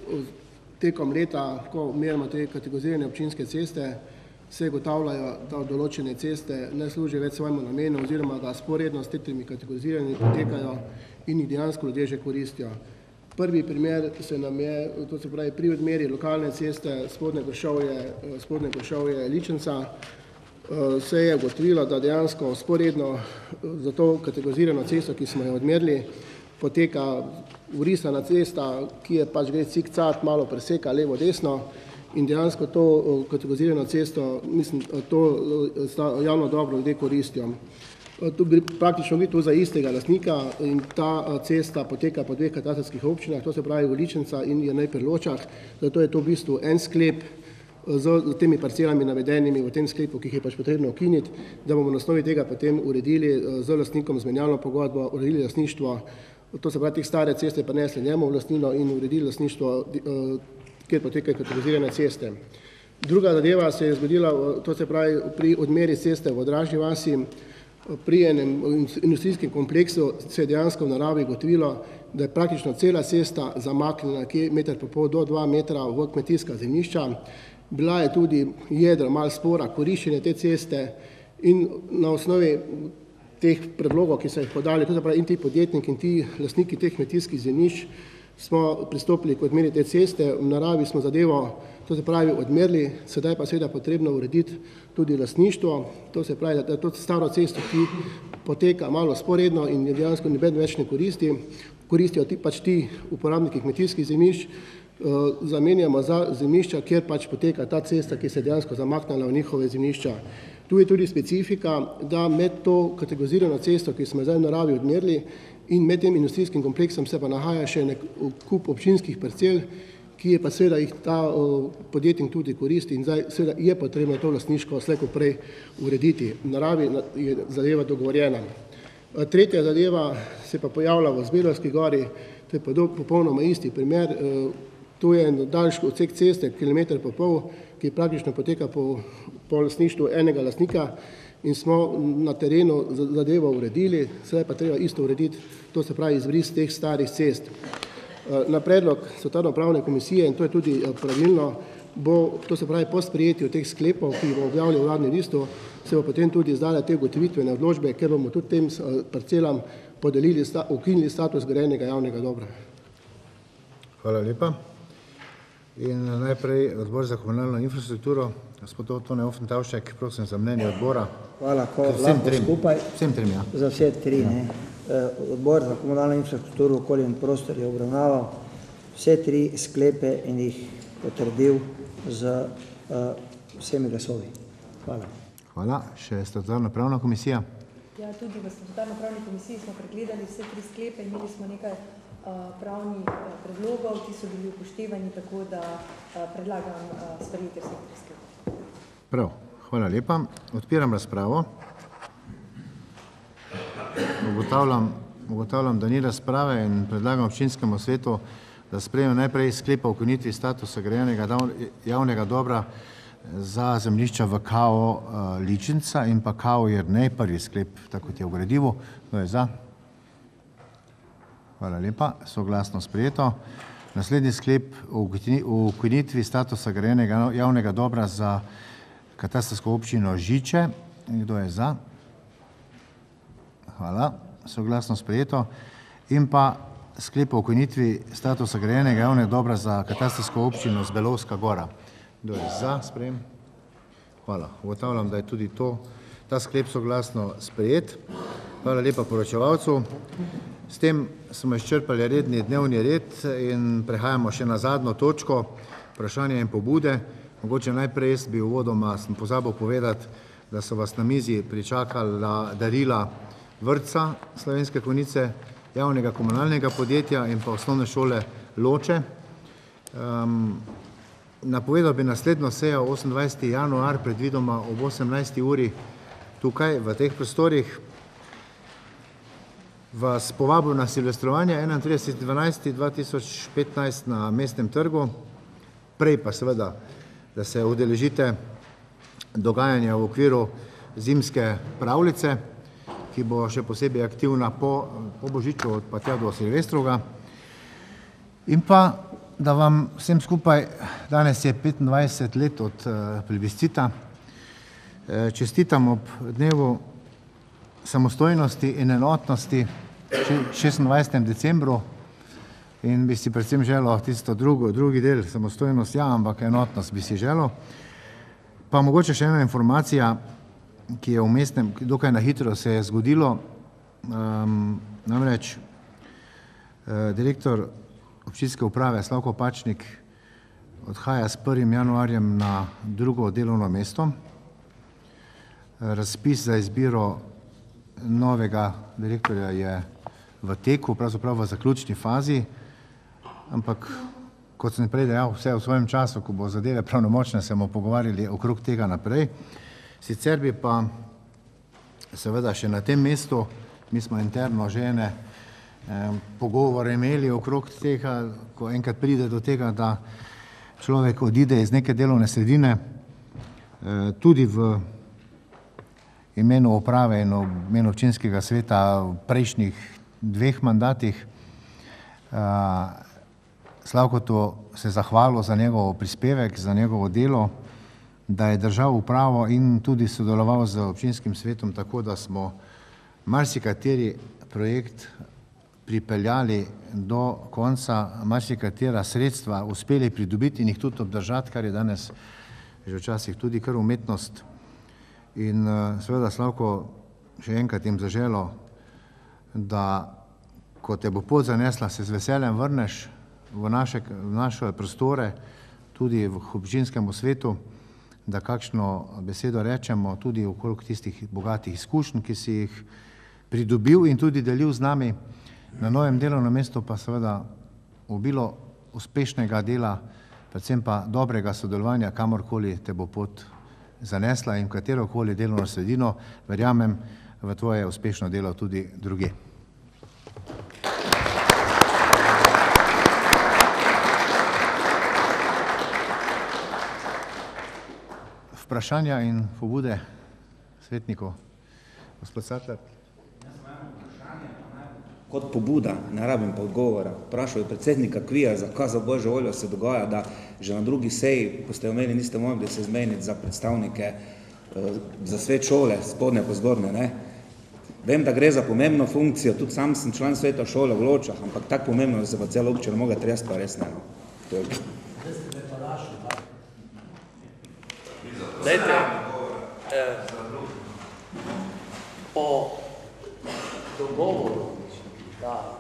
tekom leta, ko merimo te kategorizirane občinske ceste, se ugotavljajo, da določene ceste ne služijo več svojemu namenu oziroma da sporedno s temi kategoriziranimi potekajo in jih dejansko ljudje že koristijo. Prvi primer se nam je, to se pravi pri odmeri lokalne ceste spodnje Gršovje, eh, spodnje Gršovje Ličenca, Eh, se je ugotovilo, da dejansko sporedno eh, za to kategorizirano cesto, ki smo jo odmerili, poteka urisana cesta, ki je pač gre cikcat, malo preseka levo-desno in dejansko to eh, kategorizirano cesto, mislim, eh, to eh, javno dobro ljudje koristijo. Tu gre praktično tu za istega lastnika in ta cesta poteka po dveh katastrskih občinah, to se pravi Voličenca in Jernej pri Ločah, zato je to v bistvu en sklep, z temi parcelami navedenimi v tem sklepu, ki jih je pač potrebno ukiniti, da bomo na osnovi tega potem uredili z lastnikom zmenjalno pogodbo, uredili lastništvo, to se pravi teh stare ceste prenesli njemu v lastnino in uredili lastništvo, kjer potekajo kategorizirane ceste. Druga zadeva se je zgodila, to se pravi pri odmeri ceste v Dražji vasi, pri enem industrijskem kompleksu se je dejansko v naravi gotovilo, da je praktično cela cesta zamaknjena, kje meter pa pol do dva metra v kmetijska zemljišča. Bila je tudi jedro malo spora, koriščenje te ceste in na osnovi teh predlogov, ki so jih podali, to se pravi in ti podjetniki in ti lastniki teh kmetijskih zemljišč, smo pristopili k odmeri te ceste, v naravi smo zadevo, to se pravi, odmerili, sedaj pa seveda potrebno urediti tudi lastništvo, to se pravi, da to staro cesto, ki poteka malo sporedno in je dejansko noben več ne koristi, koristijo ti pač ti uporabniki kmetijskih zemljišč, eh, zamenjamo za zemljišča, kjer pač poteka ta cesta, ki se je dejansko zamaknila v njihove zemljišča. Tu je tudi specifika, da med to kategorizirano cesto, ki smo zdaj v naravi odmerili, in med tem industrijskim kompleksom se pa nahaja še nek kup občinskih parcel, ki je pa seveda jih ta podjetnik tudi koristi in zdaj seveda je potrebno to lastniško slejko prej urediti. V naravi na- je zadeva dogovorjena. Tretja zadeva se pa pojavlja v Zbelovski gori, to je popolnoma isti primer, eh, to je daljši odsek ceste, kilometer pa pol, ki praktično poteka po, lastništvu enega lastnika in smo na terenu za- zadevo uredili, sedaj pa treba isto urediti, to se pravi izbris teh starih cest. Eh, Na predlog Svetovno pravne komisije, in to je tudi eh, pravilno, bo, to se pravi po sprejetju teh sklepov, ki bo objavili v uradnem listu, se bo potem tudi izdale te ugotovitvene odločbe, ker bomo tudi tem eh, parcelam podelili, sta, ukinili status grajenega javnega dobra. Hvala lepa. In najprej odbor za komunalno infrastrukturo, gospod Tone Ofentavšek, prosim za mnenje odbora. Hvala, ko Vsem lahko trem. skupaj. Vsem trem, ja. Za vse tri, ne. Eh, Odbor za komunalno infrastrukturo, okolje in prostor je obravnaval vse tri sklepe in jih potrdil z eh, vsemi glasovi. Hvala. Hvala. Še statutarna pravna komisija. Ja, tudi v statutarno pravni komisiji smo pregledali vse tri sklepe, imeli smo nekaj uh, pravnih uh, predlogov, ki so bili upoštevani, tako da uh, predlagam uh, sprejetje vseh treh sklepov. Prav. Hvala lepa. Odpiram razpravo. Ugotavljam, ugotavljam, da ni razprave in predlagam občinskemu svetu, da sprejme najprej sklepa ukinitvi statusa grajenega dav- javnega dobra za zemljišča v KO uh, Ličinca in pa KO Jernej, prvi sklep, tako kot je v gradivu. Kdo je za? Hvala lepa, soglasno sprejeto. Naslednji sklep o ukini- o ukinitvi statusa grajenega javnega dobra za katastrsko občino Žiče. Kdo je za? Hvala, soglasno sprejeto. In pa sklep o ukinitvi statusa grajenega javnega dobra za katastrsko občino Zbelovska gora. Kdo je za sprejem? Hvala. Ugotavljam, da je tudi to, ta sklep soglasno sprejet. Hvala lepa poročevalcu. S tem smo izčrpali redni dnevni red in prehajamo še na zadnjo točko, vprašanja in pobude. Mogoče najprej jaz bi uvodoma sem pozabil povedati, da so vas na mizi pričakala darila vrtca Slovenske konice, javnega komunalnega podjetja in pa osnovne šole Loče. Um, napovedal bi naslednjo sejo 28. januar, predvidoma ob 18. uri tukaj v teh prostorih. Vas povabil na silvestrovanje 31.12.2015 na mestnem trgu, prej pa seveda, da se udeležite dogajanja v okviru zimske pravljice, ki bo še posebej aktivna po, po Božiču od pa tja do Silvestroga. In pa, da vam vsem skupaj, danes je 25 let od eh, plebiscita, eh, čestitam ob dnevu samostojnosti in enotnosti še- 26. decembru in bi si predvsem želel tisto drugo, drugi del, samostojnost, ja, ampak enotnost bi si želel. Pa mogoče še ena informacija, ki je v mestnem, dokaj na hitro se je zgodilo, um, namreč eh, direktor občinske uprave Slavko Pačnik odhaja s 1. januarjem na drugo delovno mesto. Razpis za izbiro novega direktorja je v teku, pravzaprav v zaključni fazi, ampak kot sem prej dejal, vse v svojem času, ko bo zadeve pravnomočne, se bomo pogovarjali okrog tega naprej. Sicer bi pa seveda še na tem mestu, mi smo interno že ene eh, pogovore imeli okrog tega, ko enkrat pride do tega, da človek odide iz neke delovne sredine, eh, tudi v imenu uprave in imenu občinskega sveta v prejšnjih dveh mandatih. Eh, Slavkotu se zahvalil za njegov prispevek, za njegovo delo, da je držal upravo in tudi sodeloval z občinskim svetom tako, da smo marsikateri projekt pripeljali do konca, marsikatera sredstva uspeli pridobiti in jih tudi obdržati, kar je danes že včasih tudi kar umetnost. In eh, seveda, Slavko, še enkrat jim zaželo, da ko te bo pot zanesla, se z veseljem vrneš v naše, v naše prostore, tudi v občinskem svetu, da kakšno besedo rečemo tudi okrog tistih bogatih izkušenj, ki si jih pridobil in tudi delil z nami. Na novem delovnem mestu pa seveda obilo uspešnega dela, predvsem pa dobrega sodelovanja, kamorkoli te bo pot zanesla in katerokoli delovno sredino, verjamem v tvoje uspešno delo tudi druge. Vprašanja in pobude svetnikov. Gospod Satler. Kot pobuda, ne rabim pa odgovora. Vprašal je predsednika Kvija, zakaj za božjo voljo se dogaja, da že na drugi seji, ko ste omenili, niste mogli se zmeniti za predstavnike eh, za svet šole, spodne pa zgornje, ne. Vem, da gre za pomembno funkcijo, tudi sam sem član sveta šole v Ločah, ampak tako pomembno, da se pa celo občina moga tresti, pa res ne. To je... Dajte, eh, po dogovoru, da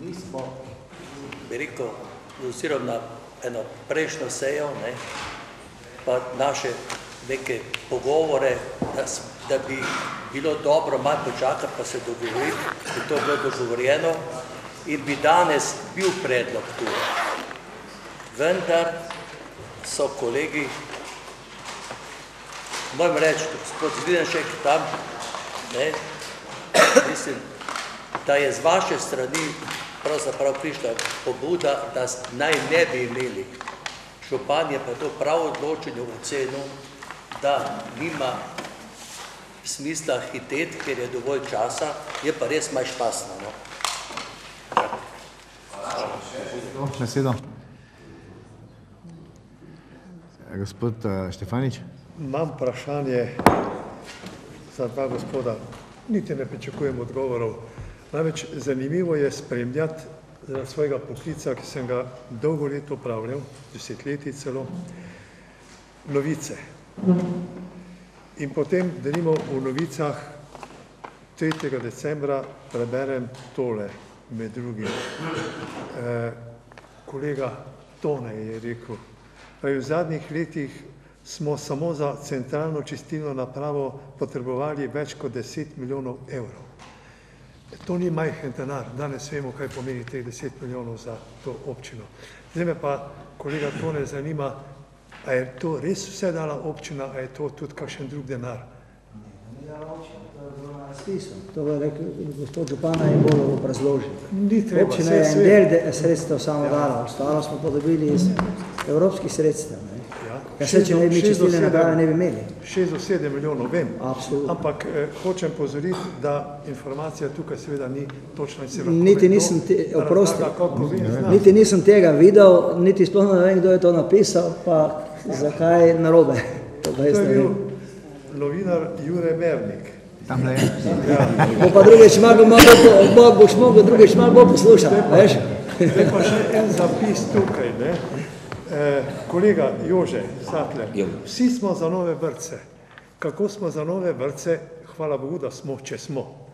nismo, bi rekel, oziroma na eno prejšnjo sejo, ne, pa naše neke pogovore, da, da bi bilo dobro malo počakati, pa se dogovoriti, bi to bilo dogovorjeno in bi danes bil predlog tu. Vendar so kolegi moram reči, gospod Zvidenšek tam, ne, mislim, da je z vaše strani pravzaprav prišla pobuda, da naj ne bi imeli. Župan je pa to prav odločenje ocenil, da nima smisla hiteti, ker je dovolj časa, je pa res malo špasno. No. Besedo. Gospod eh, Štefanič. Imam vprašanje za dva gospoda. Niti ne pričakujem odgovorov. Namreč zanimivo je spremljati za svojega poklica, ki sem ga dolgo let upravljal, desetletji celo, novice. In potem, denimo v novicah 3. decembra preberem tole med drugim. Eh, kolega Tone je rekel, pa v zadnjih letih smo samo za centralno čistilno napravo potrebovali več kot 10 milijonov evrov. To ni majhen denar, danes vemo, kaj pomeni teh 10 milijonov za to občino. Zdaj me pa, kolega Tone, zanima, a je to res vse dala občina, a je to tudi kakšen drug denar? To bo rekel gospod Župana in bolj obrazložil. Ni treba, Občina je en del de- sredstev samo dala, ostalo smo pa dobili iz evropskih sredstev. Ne? Ja, se, če ne bi mi čistilne naprave ne bi imeli. 6 do 7 milijonov, vem. Absolutno. Ampak eh, hočem pozoriti, da informacija tukaj seveda ni točna in se lahko Niti nisem, te, oprosti, niti nisem tega videl, niti sploh ne vem, kdo je to napisal, pa zakaj narobe. To, To je bil novinar Jure Mernik. Tam je. Ja. Bo pa drugič malo, malo, bolj- bolj, boš mogel drugič malo bolj poslušati, veš? Zdaj pa še en zapis tukaj, ne. Eh, kolega Jože Satler, vsi smo za nove vrtce. Kako smo za nove vrtce, hvala Bogu, da smo, če smo.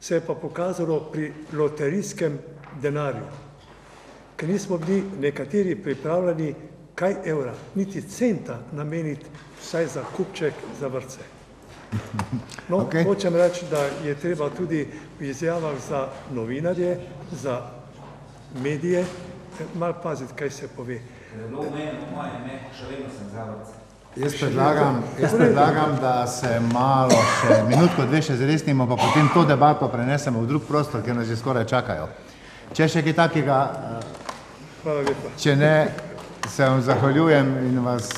Se je pa pokazalo pri loterijskem denarju, ker nismo bili nekateri pripravljeni kaj evra, niti centa nameniti vsaj za kupček za vrtce. No, okay. hočem reči, da je treba tudi v izjavah za novinarje, za medije, eh, malo paziti, kaj se pove. Zelo omenjeno moje ime, še vedno sem za vrtce. Jaz predlagam, jaz predlagam, da se malo še minutko, dve še zresnimo, pa potem to debato prenesemo v drug prostor, ker nas že skoraj čakajo. Če še kaj takega, Hvala lepa. če ne, se vam zahvaljujem in vas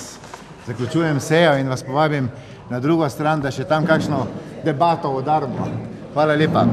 zaključujem sejo in vas povabim na drugo stran, da še tam kakšno debato udarimo. Hvala lepa.